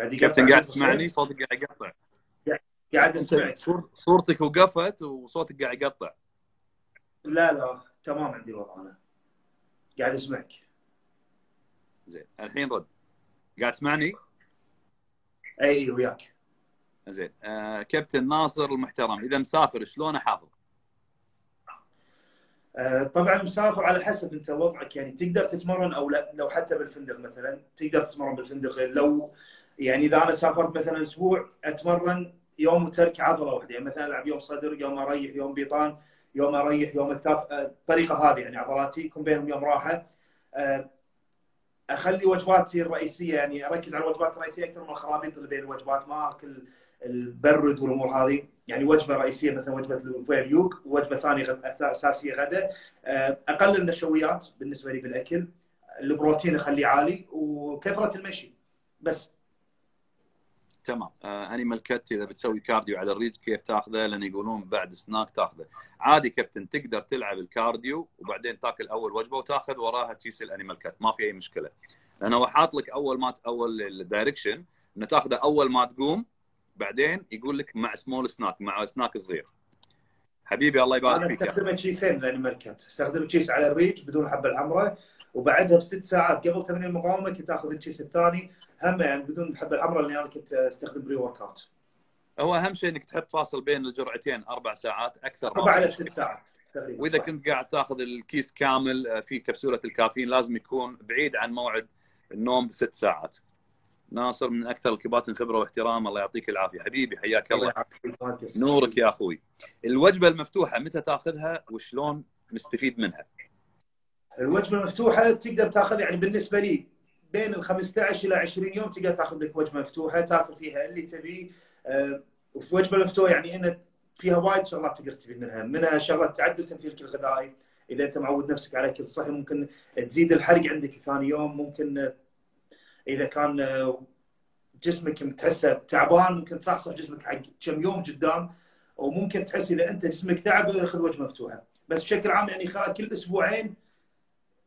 قاعد كابتن قاعد تسمعني صوتك قاعد يقطع. قاعد اسمعك صورتك وقفت وصوتك قاعد يقطع. لا لا تمام عندي الوضع أنا. قاعد اسمعك زين الحين رد. قاعد تسمعني؟ أي وياك. زين آه كابتن ناصر المحترم إذا مسافر شلون أحافظ؟ آه طبعا مسافر على حسب أنت وضعك يعني تقدر تتمرن أو لا لو حتى بالفندق مثلا تقدر تتمرن بالفندق لو يعني إذا أنا سافرت مثلا أسبوع أتمرن يوم وترك عضلة واحدة. يعني مثلا ألعب يوم صدر يوم أريح يوم بيطان يوم أريح يوم ألتاف. الطريقة هذه يعني عضلاتي يكون بينهم يوم راحة. آه، أخلي وجباتي الرئيسية يعني أركز على الوجبات الرئيسية أكثر من الخرابيط اللي بين الوجبات. ما أكل البرد والأمور هذه. يعني وجبة رئيسية مثلا وجبة الفيريوك ووجبه ثانية أساسية غدا. آه، أقلل النشويات بالنسبة لي بالأكل. البروتين أخليه عالي وكثرة المشي. بس تمام. آه Animal Cut إذا بتسوي cardio على الريج كيف تاخذه؟ لأن يقولون بعد سناك تاخذه. عادي كابتن تقدر تلعب ال cardio وبعدين تاكل أول وجبة وتاخذ وراها تشيس ال Animal Cut ما في أي مشكلة. لأنه هو حاط لك أول ما أول ال direction إنه تاخذه أول ما تقوم بعدين يقول لك مع small snack مع سناك صغير. حبيبي الله يبارك فيك أنا استخدم تشيسين ال Animal Cut استخدم تشيس على الريج بدون الحبه الحمراء وبعدها بست ساعات قبل تمرين المقاومة كنت آخذ التشيس الثاني. هم يعني بدون الحبه الحمراء لاني أنا كنت أستخدم pre-workout هو أهم شيء إنك تحط فاصل بين الجرعتين أربع ساعات أكثر أربع إلى ست ساعات تقريبا وإذا صح. كنت قاعد تأخذ الكيس كامل آه، في كبسولة الكافيين لازم يكون بعيد عن موعد النوم بست ساعات. ناصر من أكثر الكباتن خبرة واحترام الله يعطيك العافية. حبيبي حياك الله نورك يا أخوي. الوجبة المفتوحة متى تأخذها؟ وشلون نستفيد منها؟ الوجبة المفتوحة تقدر تاخذها يعني بالنسبة لي بين ال 15 إلى 20 يوم تقدر تاخذ لك وجبة مفتوحة تاكل فيها اللي تبيه آه، وفي وجبة مفتوحة يعني إن فيها وايد شغلات تقدر تستفيد منها. منها شغلات تعدل تمثيلك الغذائي إذا أنت معود نفسك على أكل صحي ممكن تزيد الحرق عندك ثاني يوم. ممكن إذا كان آه، جسمك تحسه تعبان ممكن تصحصح جسمك حق كم يوم قدام. وممكن تحس إذا أنت جسمك تعب خذ وجبة مفتوحة. بس بشكل عام يعني كل أسبوعين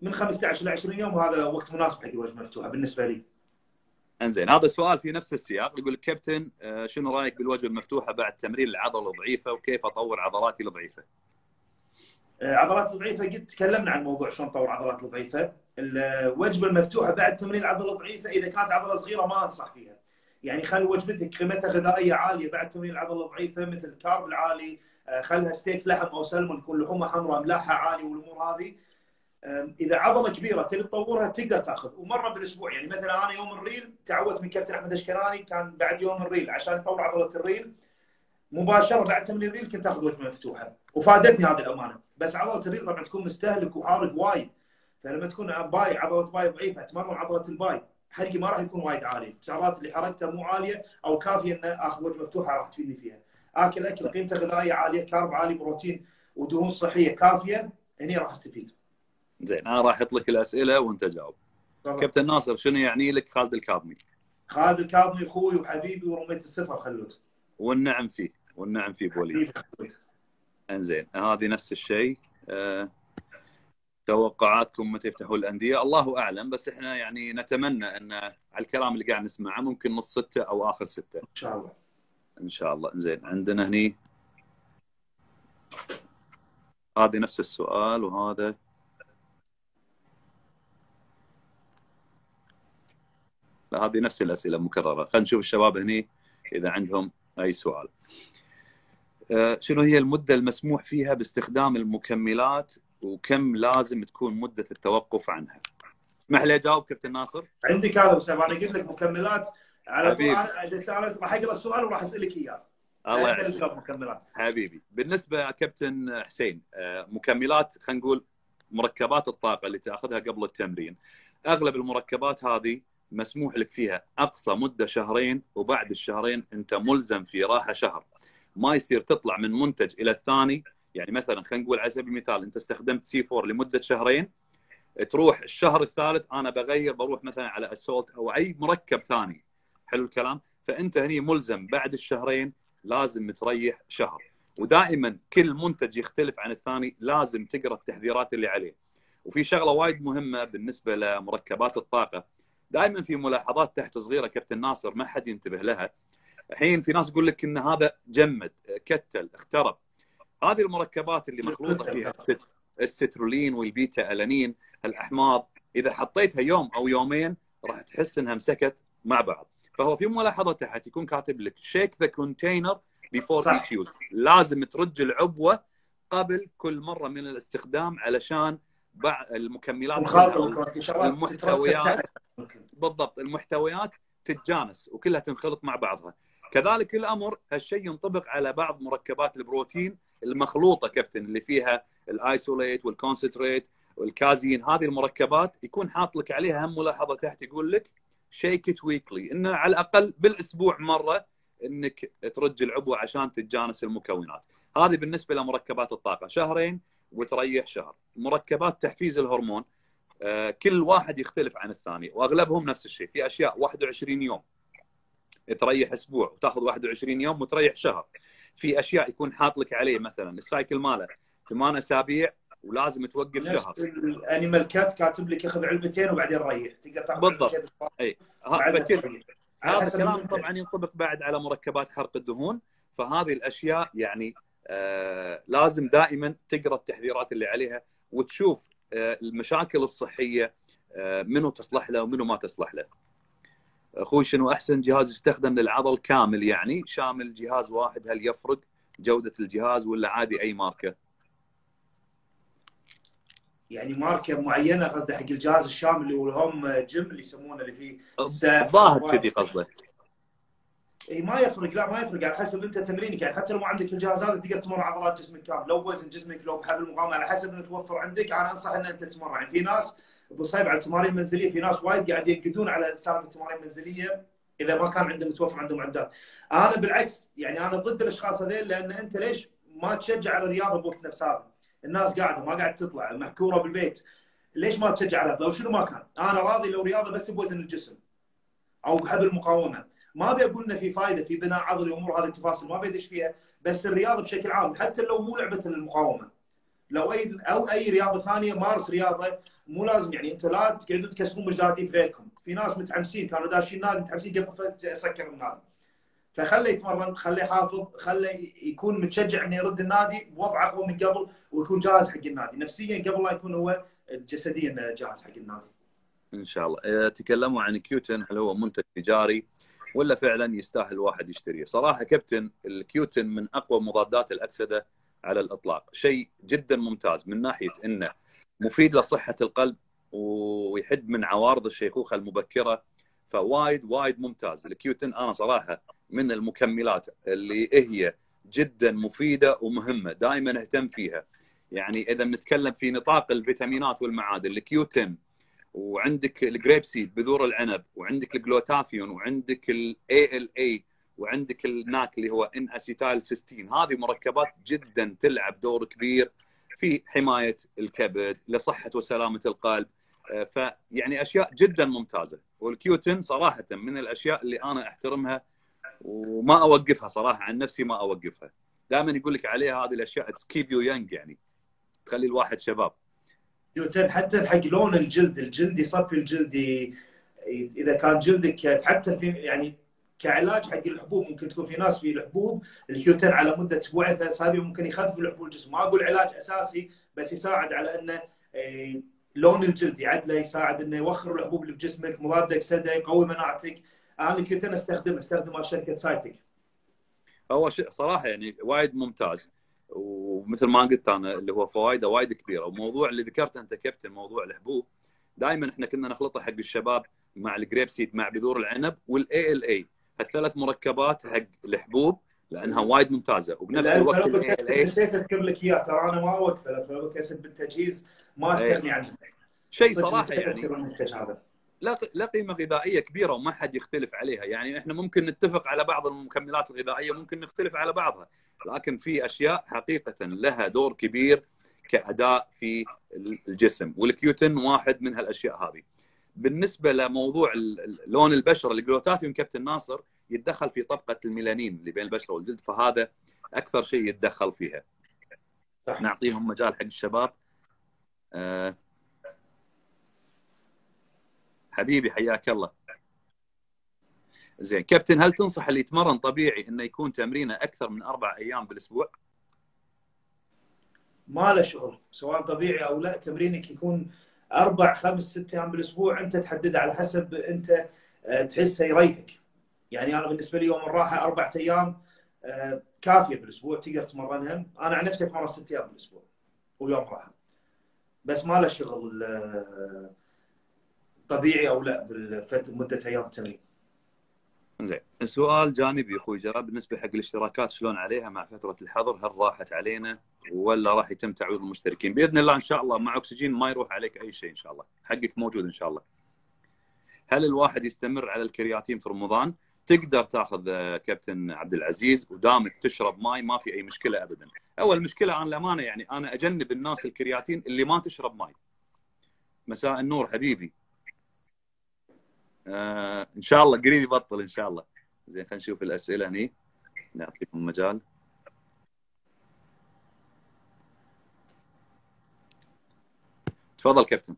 من 15 ل 20 يوم هذا وقت مناسب حق الوجبه مفتوحة بالنسبة لي. إنزين هذا السؤال في نفس السياق يقول كابتن آه، شنو رأيك بالوجبه المفتوحة بعد تمرين العضلة الضعيفة وكيف أطور عضلاتي الضعيفة؟ آه، عضلات الضعيفة قد تكلمنا عن موضوع شلون نطور عضلات الضعيفة. الوجبه المفتوحة بعد تمرين العضلة الضعيفة إذا كانت عضلة صغيرة ما أنصح فيها. يعني خل وجبتك قيمتها غذائية عالية بعد تمرين العضلة الضعيفة مثل ال carb العالي آه، خلها ستيك لحم أو سلمون يكون لحومها حمراء ملاحها عالي والأمور هذه إذا عضله كبيرة تبي تطورها تقدر تأخذ. ومرة بالأسبوع يعني مثلا أنا يوم الريل تعودت من كابتن أحمد أشكراني كان بعد يوم الريل عشان يطور عضلة الريل. مباشرة بعد تمرين الريل كنت أخذ وجبه مفتوحة وفادتني هذه الأمانة. بس عضلة الريل طبعا تكون مستهلك وحارق وايد. فلما تكون bi عضلة bi ضعيفة أتمرن عضلة ال bi حرقي ما راح يكون وايد عالي. السعرات اللي حرقتها مو عالية أو كافية ان أخذ وجبه مفتوحة راح تفيدني فيها. آكل أكل قيمته غذائية عالية carb عالي بروتين ودهون صحية كافية هني راح استفيد. زين أنا راح أحط لك الأسئلة وأنت جاوب. كابتن ناصر شنو يعني لك خالد الكاظمي؟ خالد الكاظمي أخوي وحبيبي ورمية السفر خلود والنعم فيه والنعم فيه بولي إنزين هذه نفس الشيء. أه... توقعاتكم متى يفتحوا الأندية؟ الله أعلم بس إحنا يعني نتمنى أن على الكلام اللي قاعد نسمعه ممكن نص ستة أو آخر ستة. إن شاء الله. إن شاء الله. زين عندنا هني. هذه نفس السؤال وهذا هذه نفس الأسئلة مكررة. خلينا نشوف الشباب هني إذا عندهم أي سؤال. آه، شنو هي المدة المسموح فيها باستخدام المكملات وكم لازم تكون مدة التوقف عنها؟ اسمح لي أجاوب كابتن ناصر. عندك هذا بس أنا قلت لك مكملات. على راح أقرأ السؤال وراح أسألك إياه. الله يعزك مكملات حبيبي. بالنسبة كابتن حسين آه، مكملات خلينا نقول مركبات الطاقة اللي تأخذها قبل التمرين. أغلب المركبات هذه مسموح لك فيها. أقصى مدة شهرين وبعد الشهرين أنت ملزم في راحة شهر. ما يصير تطلع من منتج إلى الثاني. يعني مثلا خلينا نقول على سبيل المثال أنت استخدمت سي 4 لمدة شهرين. تروح الشهر الثالث أنا بغير بروح مثلا على أسولت أو أي مركب ثاني. حلو الكلام؟ فأنت هني ملزم بعد الشهرين لازم تريح شهر. ودائما كل منتج يختلف عن الثاني لازم تقرأ التحذيرات اللي عليه. وفي شغلة وايد مهمة بالنسبة لمركبات الطاقة. دائما في ملاحظات تحت صغيرة كابتن ناصر ما حد ينتبه لها. الحين في ناس يقول لك إن هذا جمد كتل اخترب. هذه المركبات اللي مخلوطة فيها الست ال citrulline وال beta alanine الأحماض إذا حطيتها يوم أو يومين راح تحس إنها مسكت مع بعض. فهو في ملاحظة تحت يكون كاتب لك shake the container before لازم ترج العبوة قبل كل مرة من الاستخدام علشان المكملات المحتويات. بالضبط المحتويات تتجانس وكلها تنخلط مع بعضها. كذلك الامر هالشيء ينطبق على بعض مركبات البروتين المخلوطة كابتن اللي فيها ال isolate وال concentrate والكازين هذه المركبات يكون حاط لك عليها هم ملاحظة تحت يقول لك shake it weekly إنه على الأقل بالأسبوع مرة إنك ترج العبوة عشان تتجانس المكونات. هذه بالنسبة لمركبات الطاقة. شهرين وتريح شهر. مركبات تحفيز الهرمون آه، كل واحد يختلف عن الثاني وأغلبهم نفس الشيء. في أشياء 21 يوم تريح أسبوع وتأخذ 21 يوم وتريح شهر. في أشياء يكون حاط لك عليه مثلا السايكل ماله ثمان أسابيع ولازم توقف شهر. الأنيمال كات كاتب لك يأخذ علبتين وبعدين يريح تقدر تأخذ بالضبط. أي. هذا الكلام طبعا ينطبق بعد على مركبات حرق الدهون فهذه الأشياء يعني لازم دائما تقرأ التحذيرات اللي عليها وتشوف آه المشاكل الصحية آه منو تصلح له ومنو ما تصلح له. أخوي شنو أحسن جهاز يستخدم للعضل كامل يعني شامل جهاز واحد هل يفرق جودة الجهاز ولا عادي أي ماركة؟ يعني ماركة معينة قصده حق الجهاز الشامل اللي هو الهوم جيم اللي يسمونه اللي فيه الظاهر كذي قصدك اي ما يفرق لا ما يفرق على حسب أنت تمرينك. يعني حتى لو ما عندك الجهاز هذا تقدر تمرن عضلات جسمك كامل. لو وزن جسمك لو بحبل المقاومة على حسب أنه توفر عندك أنا أنصح إن أنت تتمرن يعني في ناس بصيب على التمارين المنزلية في ناس وايد قاعد ينقدون على سالفه التمارين المنزلية إذا ما كان عندهم متوفر عندهم معدات أنا بالعكس يعني أنا ضد الأشخاص هذيل لأن أنت ليش ما تشجع على الرياضة بوقت نفس هذا؟ الناس قاعدة ما قاعد تطلع محكورة بالبيت. ليش ما تشجع على لو شنو ما كان؟ أنا راضي لو رياضة بس بوزن الجسم أو بحبل المقاومة. ما ابي أقول إنه في فائده في بناء عضلي وأمور هذه التفاصيل ما ابي ادش فيها. بس الرياضة بشكل عام حتى لو مو لعبة المقاومة. لو اي أو أي رياضة ثانية مارس رياضة مو لازم. يعني أنتم لا تقعدون تكسرون مجداتي في غيركم. في ناس متحمسين كانوا داشين نادي متحمسين قبل يسكر النادي. فخليه يتمرن خليه يحافظ خليه يكون متشجع إنه يرد النادي بوضع اقوى من قبل ويكون جاهز حق النادي. نفسيا قبل لا يكون هو جسديا جاهز حق النادي. إن شاء الله. آه، تكلموا عن كيوتن هل هو منتج تجاري؟ ولا فعلا يستاهل الواحد يشتريه؟ صراحة كابتن الكيوتن من أقوى مضادات الأكسدة على الإطلاق، شيء جدا ممتاز من ناحية إنه مفيد لصحة القلب ويحد من عوارض الشيخوخة المبكرة فوايد وايد ممتاز. ال Q10 أنا صراحة من المكملات اللي هي جدا مفيدة ومهمة دائما أهتم فيها. يعني إذا بنتكلم في نطاق الفيتامينات والمعادن ال Q10 وعندك ال grape seed بذور العنب وعندك الجلوتافيون وعندك ال ALA وعندك ال NAC اللي هو N-acetyl cysteine هذه مركبات جدا تلعب دور كبير في حماية الكبد لصحة وسلامة القلب. آه، فيعني أشياء جدا ممتازة. وال Q10 صراحة من الأشياء اللي أنا أحترمها وما أوقفها صراحة عن نفسي ما أوقفها. دائما يقول لك عليها هذه الأشياء ت keep you يعني تخلي الواحد شباب. Q10 حتى حق لون الجلد الجلد يصفي الجلد إذا كان جلدك حتى في يعني كعلاج حق الحبوب ممكن تكون في ناس في الحبوب ال Q10 على مدة أسبوعين ثلاث أسابيع ممكن يخفف الحبوب الجسم. ما أقول علاج أساسي بس يساعد على انه إيه، لون الجلد يعدله يساعد أنه يوخر الحبوب اللي بجسمك مضاد اكسده يقوي مناعتك. أنا ال Q10 أستخدمه استخدمه شركة Scitec. هو صراحة يعني وايد ممتاز. ومثل ما قلت أنا اللي هو فوائدة وايد كبيرة. وموضوع اللي ذكرته أنت كابتن موضوع الحبوب دائما إحنا كنا نخلطه حق الشباب مع ال grape seed مع بذور العنب وال ALA الثلاث مركبات حق الحبوب لأنها وايد ممتازة. وبنفس الوقت نسيت أذكر لك اياه ترى أنا ما اوقفه alpha lipoic acid بالتجهيز ما أستغني عنه. شيء صراحة يعني. لا قيمة غذائية كبيرة وما حد يختلف عليها. يعني إحنا ممكن نتفق على بعض المكملات الغذائية ممكن نختلف على بعضها لكن في أشياء حقيقة لها دور كبير كأداء في الجسم وال Q10 واحد من هالأشياء هذه. بالنسبة لموضوع لون البشرة الجلوتاثيوم كابتن ناصر يتدخل في طبقة الميلانين اللي بين البشرة والجلد فهذا أكثر شيء يتدخل فيها. صح. نعطيهم مجال حق الشباب. أه حبيبي حياك الله. زين كابتن هل تنصح اللي يتمرن طبيعي إنه يكون تمرينه أكثر من أربع أيام بالأسبوع؟ ما له شغل سواء طبيعي أو لا تمرينك يكون أربع خمس ست أيام بالأسبوع أنت تحددها على حسب أنت آه، تحسه يريحك. يعني أنا بالنسبة لي يوم الراحة أربع أيام آه، كافية بالأسبوع تقدر تمرنهم أنا عن نفسي أتمرن ست أيام بالأسبوع ويوم راحة. بس ما له شغل آه، طبيعي أو لا بمده أيام التمرين زين. سؤال جانبي أخوي جرى بالنسبة حق الاشتراكات شلون عليها مع فترة الحظر؟ هل راحت علينا ولا راح يتم تعويض المشتركين؟ بإذن الله إن شاء الله مع أكسجين ما يروح عليك أي شيء إن شاء الله. حقك موجود إن شاء الله. هل الواحد يستمر على الكرياتين في رمضان؟ تقدر تاخذ آه، كابتن عبد العزيز ودامك تشرب ماي ما في أي مشكلة ابدا. أول مشكلة أنا الأمانة يعني أنا أجنب الناس الكرياتين اللي ما تشرب ماي. مساء النور حبيبي. آه إن شاء الله قريب يبطل إن شاء الله. زين خلينا نشوف الأسئلة هني. نعطيكم مجال. تفضل كابتن.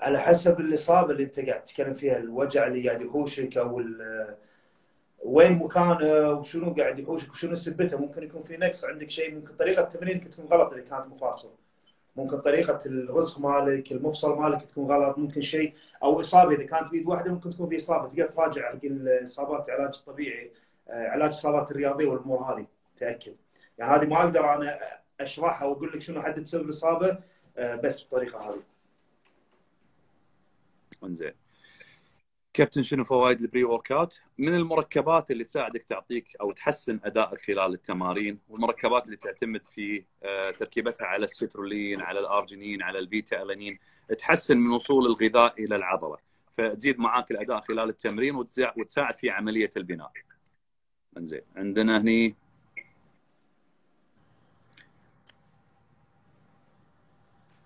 على حسب الإصابة اللي أنت قاعد تتكلم فيها الوجع اللي قاعد يحوشك أو وين مكانه وشنو قاعد يحوشك وشنو سبته. ممكن يكون في نقص عندك شيء ممكن طريقة تمرينك تكون غلط إذا كانت مفاصل. ممكن طريقة الرزق مالك المفصل مالك تكون غلط ممكن شيء أو إصابة إذا كانت بيد واحدة ممكن تكون في إصابة تقدر تراجع حق الإصابات العلاج الطبيعي آه، علاج الإصابات الرياضية والأمور هذه تأكد يعني هذه ما أقدر أنا أشرحها وأقول لك شنو حد تسبب الإصابة آه، بس بالطريقة هذه. زين. كابتن شنو فوائد ال pre-workout؟ من المركبات اللي تساعدك تعطيك أو تحسن أدائك خلال التمارين والمركبات اللي تعتمد في آه، تركيبتها على السترولين، على الأرجينين، على ال beta alanine، تحسن من وصول الغذاء إلى العضلة، فتزيد معاك الأداء خلال التمرين وتساعد في عملية البناء. زين عندنا هني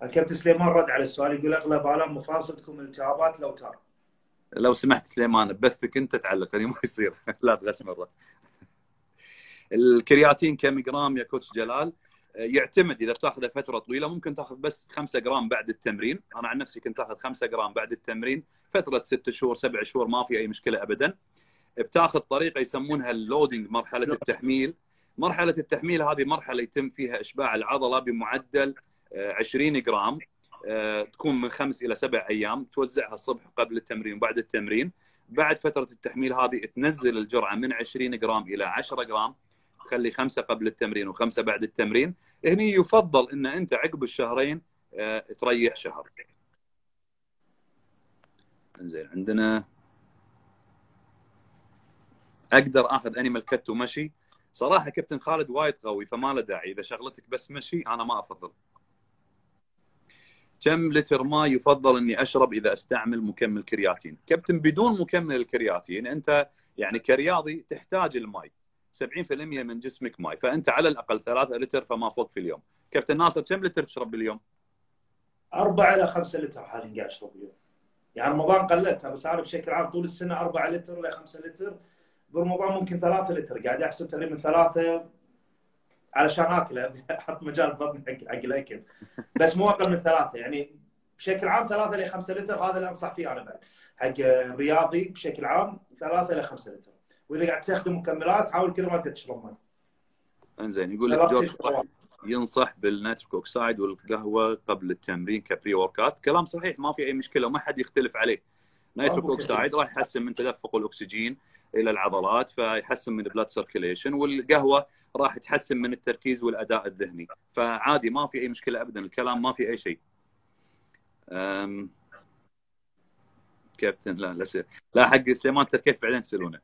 الكابتن سليمان رد على السؤال يقول أغلب آلام المفاصل تكون من التهابات الاوتار. لو سمحت سليمان بثك انت تعلق يعني ما يصير. [LAUGHS] لا تغش مرة. الكرياتين كم جرام يا coach جلال يعتمد إذا بتاخذه فترة طويلة ممكن تاخذ بس 5 جرام بعد التمرين. أنا عن نفسي كنت أخذ 5 جرام بعد التمرين. فترة 6 شهور 7 شهور ما في أي مشكلة ابدا. بتاخذ طريقة يسمونها ال loading مرحلة التحميل. مرحلة التحميل هذه مرحلة يتم فيها إشباع العضلة بمعدل 20 جرام. آه، تكون من خمس إلى سبع أيام توزعها الصبح قبل التمرين وبعد التمرين. بعد فترة التحميل هذه تنزل الجرعة من 20 جرام إلى 10 جرام. تخلي خمسة قبل التمرين وخمسة بعد التمرين. هني يفضل إن أنت عقب الشهرين آه، تريح شهر. زين عندنا أقدر آخذ أنيمال كت ومشي؟ صراحة كابتن خالد وايد قوي فما له داعي. إذا شغلتك بس مشي أنا ما أفضل. كم لتر ماء يفضل أني أشرب إذا أستعمل مكمل كرياتين؟ كابتن بدون مكمل الكرياتين أنت يعني كرياضي تحتاج الماء. 70% من جسمك ماء. فأنت على الأقل 3 لتر فما فوق في اليوم. كابتن ناصر كم لتر تشرب باليوم؟ 4 إلى 5 لتر حاليا قاعد أشرب باليوم. يعني رمضان قللتها بس أنا بشكل عام طول السنة 4 لتر إلى 5 لتر. برمضان ممكن 3 لتر قاعد أحسب تقريبا ثلاثة علشان اكله [LAUGHS] أحط مجال بطني حق حق الأكل. بس مو أقل من ثلاثة يعني بشكل عام ثلاثة ل 5 لتر هذا اللي أنصح فيه أنا بعد. حق رياضي بشكل عام ثلاثة ل 5 لتر. وإذا قاعد تستخدم مكملات حاول كذا ما تشرب ماء. إنزين يقول لك جورج ينصح بال nitric oxide والقهوة قبل التمرين ك pre-workout. كلام صحيح ما في أي مشكلة وما حد يختلف عليه. nitric oxide راح يحسن من تدفق الأكسجين. إلى العضلات فيحسن من ال blood circulation والقهوة راح تحسن من التركيز والأداء الذهني. فعادي ما في أي مشكلة ابدا الكلام ما في أي شيء. أم... كابتن لا لا سير. لا حق سليمان تركيف بعدين تسألونه؟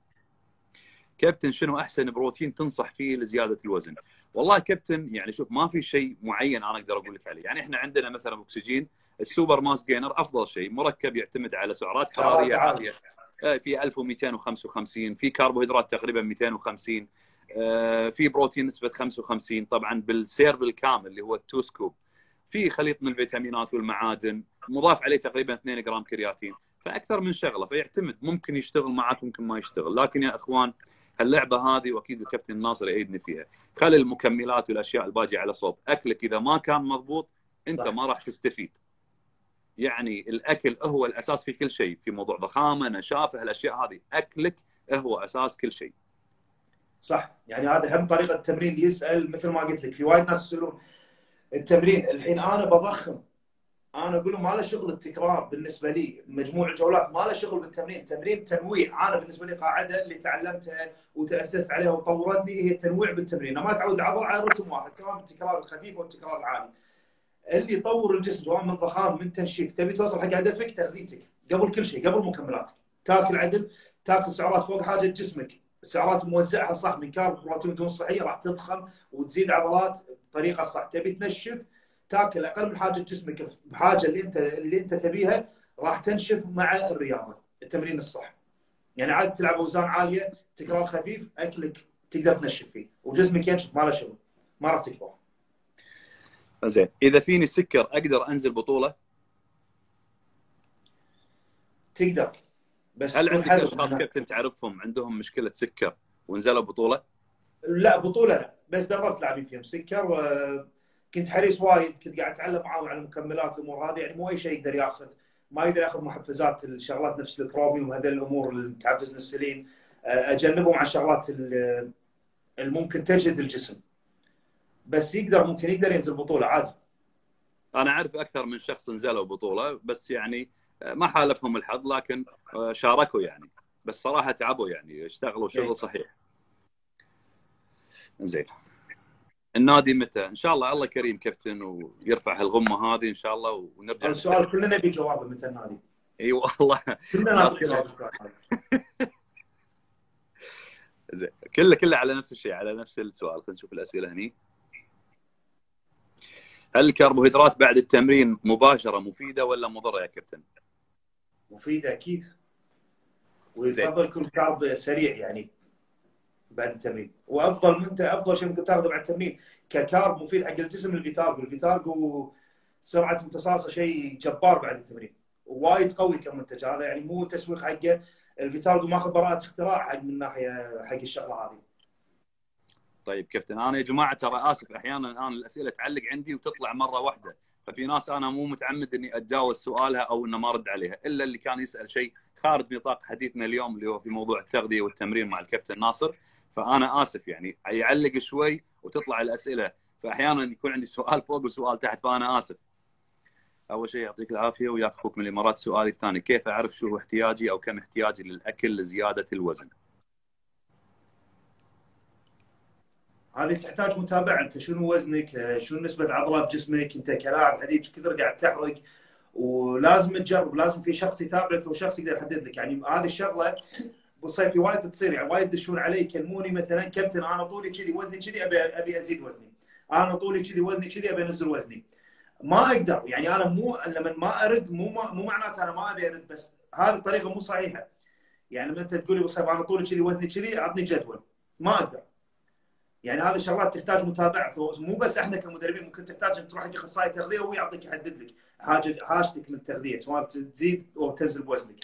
كابتن شنو أحسن بروتين تنصح فيه لزيادة الوزن؟ والله كابتن يعني شوف ما في شيء معين أنا أقدر أقول لك عليه، يعني إحنا عندنا مثلا أكسجين ال super mass gainer أفضل شيء مركب يعتمد على سعرات حرارية عالية. في 1255 في كربوهيدرات تقريبا 250 آه، في بروتين نسبة 55 طبعا بال serve الكامل اللي هو ال two scoop في خليط من الفيتامينات والمعادن مضاف عليه تقريبا 2 جرام كرياتين. فأكثر من شغلة فيعتمد ممكن يشتغل معك ممكن ما يشتغل. لكن يا إخوان اللعبه هذه وأكيد الكابتن ناصر يعيدني فيها. خلي المكملات والأشياء الباجية على صوب. أكلك إذا ما كان مضبوط أنت ما راح تستفيد. يعني الأكل هو الأساس في كل شيء في موضوع ضخامة نشافة الاشياء هذه. أكلك هو أساس كل شيء. صح. يعني هذا هم طريقة التمرين يسأل مثل ما قلت لك. في وايد ناس يسألون التمرين الحين أنا بضخم. أنا أقول ما له شغل التكرار بالنسبة لي مجموع الجولات ما له شغل بالتمرين. التمرين تنويع. أنا بالنسبة لي قاعدة اللي تعلمتها وتأسست عليها وطورتني هي التنويع بالتمرين. ما تعود عضل على رتم واحد سواء بالتكرار الخفيف أو التكرار العالي. اللي يطور الجسم سواء من ضخام من تنشيف. تبي توصل حق هدفك؟ تغذيتك. قبل كل شيء قبل مكملاتك. تاكل عدل تاكل سعرات فوق حاجة جسمك. السعرات موزعها صح من كارب بروتين دهون صحيه راح تضخم وتزيد عضلات بطريقة صح. تبي تنشف تاكل أقل من حاجة جسمك بحاجة اللي أنت اللي أنت تبيها راح تنشف مع الرياضة. التمرين الصح. يعني عادي تلعب أوزان عالية تكرار خفيف أكلك تقدر تنشف فيه. وجسمك ينشف ما له شغل. ما راح تكبر. زين. إذا فيني سكر أقدر أنزل بطولة؟ تقدر. بس هل عندك اشخاص كابتن تعرفهم عندهم مشكلة سكر ونزلوا بطولة؟ لا بطولة لا. بس دربت لاعبين فيهم سكر وكنت حريص وايد كنت قاعد أتعلم معاهم على المكملات الأمور هذه. يعني مو أي شيء يقدر ياخذ ما يقدر ياخذ محفزات الشغلات نفس الكروميوم وهذه الأمور اللي تحفز الانسولين أجنبهم عن الشغلات اللي ممكن تجهد الجسم. بس يقدر ممكن يقدر ينزل بطولة عادي. أنا أعرف أكثر من شخص نزلوا بطولة بس يعني ما حالفهم الحظ لكن شاركوا يعني. بس صراحة تعبوا يعني اشتغلوا شغل إيه. صحيح. زين النادي متى؟ إن شاء الله الله كريم كابتن ويرفع هالغمة هذه إن شاء الله ونرجع السؤال كلنا نبي جوابه متى النادي؟ إي والله. كلنا [LAUGHS] [LAUGHS] زين كله كله على نفس الشيء على نفس السؤال. خلينا نشوف الأسئلة هني. هل الكربوهيدرات بعد التمرين مباشرة مفيدة ولا مضرة يا كابتن؟ مفيدة أكيد. ويفضل كل carb سريع يعني بعد التمرين. وأفضل منت أفضل شيء ممكن تاخذه بعد التمرين. ك carb مفيد حق الجسم الفيتارجو الفيتارجو سرعة امتصاصه شيء جبار بعد التمرين. وايد قوي كمنتج. هذا يعني مو تسويق حقه. الفيتارجو ماخذ براءة اختراع حق من ناحية حق الشغلة هذه. طيب كابتن أنا يا جماعة ترى آسف أحيانا أنا الأسئلة تعلق عندي وتطلع مرة واحدة ففي ناس أنا مو متعمد إني أتجاوز سؤالها أو إنه ما أرد عليها إلا اللي كان يسأل شيء خارج نطاق حديثنا اليوم اللي هو في موضوع التغذية والتمرين مع الكابتن ناصر فأنا آسف يعني يعلق شوي وتطلع الأسئلة فأحيانا يكون عندي سؤال فوق وسؤال تحت فأنا آسف أول شيء يعطيك العافية وياك أخوك من الإمارات سؤالي الثاني كيف أعرف شو احتياجي أو كم احتياجي للأكل لزيادة الوزن؟ هذه تحتاج متابعة. أنت شنو وزنك؟ شنو نسبة عضلات بجسمك أنت كلاعب حديد كثر قاعد تحرق. ولازم تجرب. لازم في شخص يتابعك وشخص يقدر يحدد لك. يعني هذه الشغلة بالصيف وايد تصير. يعني وايد يدشون علي يكلموني مثلا كابتن أنا طولي كذي وزني كذي ابي أبي أزيد وزني. أنا طولي كذي وزني كذي أبي أنزل وزني. ما أقدر. يعني أنا مو لما ما أرد مو مو معناته أنا ما أبي أرد بس هذه الطريقة مو صحيحة. يعني لما انت تقول لي بالصيف أنا طولي كذي وزني كذي اعطني جدول. ما أقدر. يعني هذه الشغلات تحتاج متابعة مو بس إحنا كمدربين ممكن تحتاج ان تروح حق أخصائي تغذية وهو يعطيك يحدد لك حاجتك من التغذية سواء تزيد أو تنزل بوزنك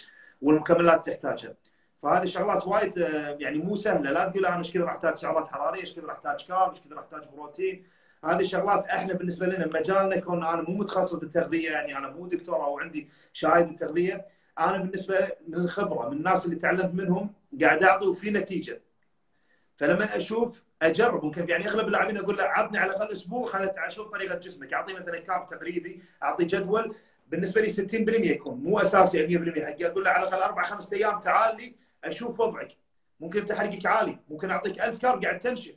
والمكملات تحتاجها. فهذه الشغلات وايد يعني مو سهلة. لا تقول أنا إيش كذا راح أحتاج سعرات حرارية إيش كذا راح أحتاج كارب إيش كذا راح أحتاج بروتين. هذه الشغلات إحنا بالنسبة لنا مجالنا كون أنا مو متخصص بالتغذية يعني أنا مو دكتور أو عندي شهاده بالتغذية أنا بالنسبة من الخبرة من الناس اللي تعلمت منهم قاعد أعطي وفي نتيجة. فلما أشوف أجرب ممكن يعني أغلب اللاعبين أقول له عطني على الأقل أسبوع خليني أشوف طريقة جسمك أعطيه مثلا carb تقريبي أعطيه جدول. بالنسبة لي 60% يكون مو أساسي 100% حقي أقول له على الأقل أربع خمس أيام تعال لي أشوف وضعك. ممكن تحرقك عالي ممكن أعطيك 1000 carb قاعد تنشف.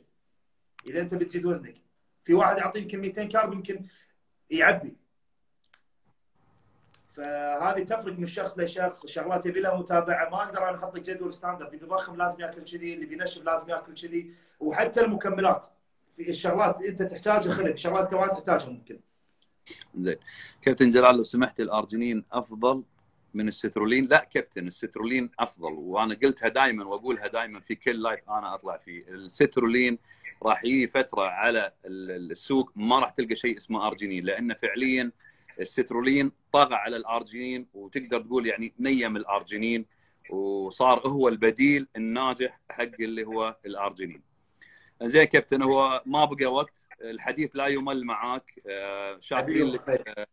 إذا أنت بتزيد وزنك. في واحد اعطيه يمكن 200 carb يمكن يعبي. فهذه تفرق من شخص لشخص شغلات يبي لها متابعة. ما أقدر أنا أحط لك جدول standard اللي بيضخم لازم يأكل كذي اللي بينشف لازم يأكل كذي. وحتى المكملات. في الشغلات أنت تحتاجها خذك شغلات كمان تحتاجها ممكن زين. كابتن جلال لو سمحت الارجينين أفضل من السترولين؟ لا كابتن السترولين أفضل. وأنا قلتها دائما وأقولها دائما في كل live أنا أطلع فيه. السترولين راح يجي فترة على السوق ما راح تلقى شيء اسمه ارجينين لأنه فعليا السترولين طغى على الأرجينين وتقدر تقول يعني نيم الأرجينين وصار هو البديل الناجح حق اللي هو الأرجينين. زين كابتن هو ما بقى وقت الحديث لا يمل معاك شاكرين لك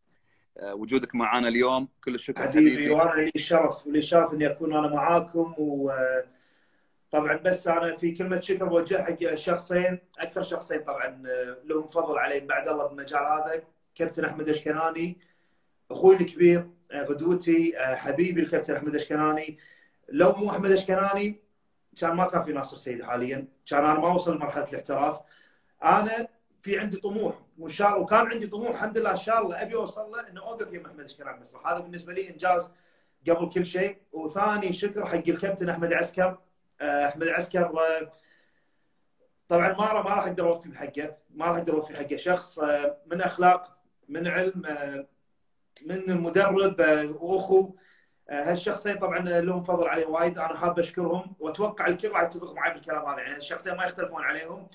وجودك معنا اليوم كل الشكر حبيبي, حبيبي. وأنا لي شرف ولي شرف إني أكون أنا معاكم و طبعا بس أنا في كلمة شكر بوجهها حق شخصين أكثر شخصين طبعا لهم فضل علي بعد الله بالمجال هذا كابتن أحمد اشكناني أخوي الكبير قدوتي حبيبي الكابتن أحمد اشكناني لو مو أحمد اشكناني كان ما كان في ناصر سيد حاليا. كان أنا ما وصل لمرحلة الاحتراف. أنا في عندي طموح وإن شاء الله وكان عندي طموح الحمد لله إن شاء الله أبي أوصل له إنه أوقف يم أحمد اشكناني بس. هذا بالنسبة لي إنجاز قبل كل شيء. وثاني شكر حق الكابتن أحمد عسكر أحمد عسكر طبعا ما ما راح أقدر أوفي بحقه. ما راح أقدر أوفي حقه. شخص من أخلاق من علم من مدرب واخو هالشخصين طبعا لهم فضل علي وايد. أنا حاب أشكرهم وأتوقع الكل راح يتفق معي بالكلام هذا. يعني هالشخصين ما يختلفون عليهم.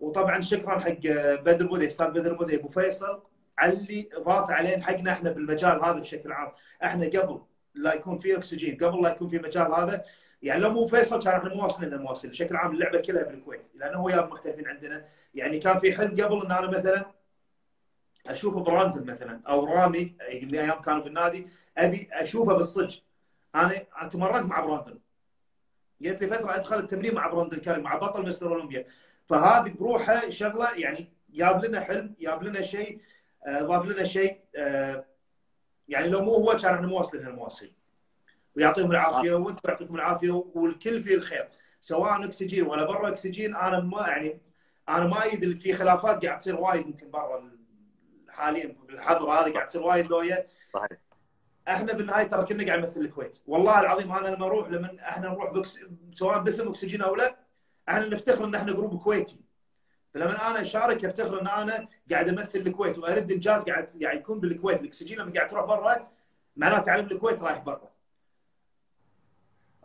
وطبعا شكرا حق بدر بودي أستاذ بدر بودي أبو فيصل. على اللي اضاف علينا حقنا إحنا بالمجال هذا بشكل عام. إحنا قبل لا يكون في أكسجين قبل لا يكون في مجال هذا. يعني لو مو فيصل كان إحنا مو واصلين للمواصل بشكل عام اللعبة كلها بالكويت لأنه هو وياه محترفين عندنا. يعني كان في حلم قبل إن أنا مثلا أشوف براندن مثلا أو رامي أيام كانوا بالنادي أبي أشوفه بالصدق. أنا تمرنت مع براندن جت لي فترة أدخل التمرين مع براندن كاري مع بطل مستر أولمبيا. فهذه بروحها شغلة يعني جاب لنا حلم جاب لنا شيء ضاف لنا شيء يعني لو مو هو كان إحنا مو واصلين للمواصل ويعطيهم العافية وأنتم يعطيكم العافية والكل فيه الخير. سواء أكسجين ولا برا أكسجين أنا ما يعني أنا ما أيد في خلافات قاعد تصير وايد يمكن برا حاليا بالحظر هذا قاعد تصير وايد لويا صحيح. إحنا بالنهاية ترى كنا قاعد نمثل الكويت. والله العظيم أنا لما أروح لما إحنا نروح بكس سواء باسم أكسجين أو لا إحنا نفتخر إن إحنا group كويتي. فلما أنا أشارك افتخر إن أنا قاعد أمثل الكويت وأرد انجاز قاعد قاعد يكون بالكويت. الأكسجين لما قاعد تروح برا معناته علم الكويت رايح برا.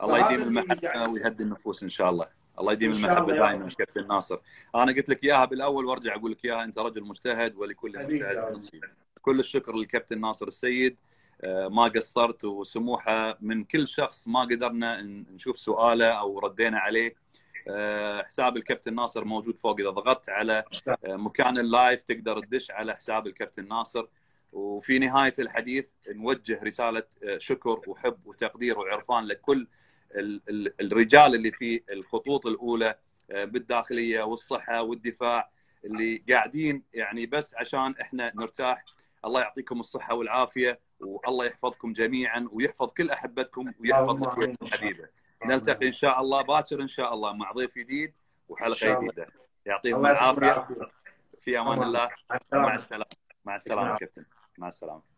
الله يديم المحبه ويهدي النفوس إن شاء الله. الله يديم المحبة دائما كابتن ناصر. أنا قلت لك إياها بالأول وأرجع أقول لك إياها. أنت رجل مجتهد ولكل مجتهد نصيب. كل الشكر للكابتن ناصر السيد. ما قصرت وسموحة من كل شخص ما قدرنا نشوف سؤاله أو ردينا عليه. حساب الكابتن ناصر موجود فوق. إذا ضغطت على مكان اللايف تقدر تدش على حساب الكابتن ناصر. وفي نهاية الحديث نوجه رسالة شكر وحب وتقدير وعرفان لكل الرجال اللي في الخطوط الأولى بالداخلية والصحة والدفاع اللي قاعدين يعني بس عشان إحنا نرتاح. الله يعطيكم الصحة والعافية والله يحفظكم جميعا ويحفظ كل أحبتكم ويحفظ الكويت الحبيبه نلتقي إن شاء الله باكر إن شاء الله مع ضيف جديد وحلقة جديدة. يعطيهم العافية. في أمان الله مع السلامة. مع السلامة كابتن. مع السلامة.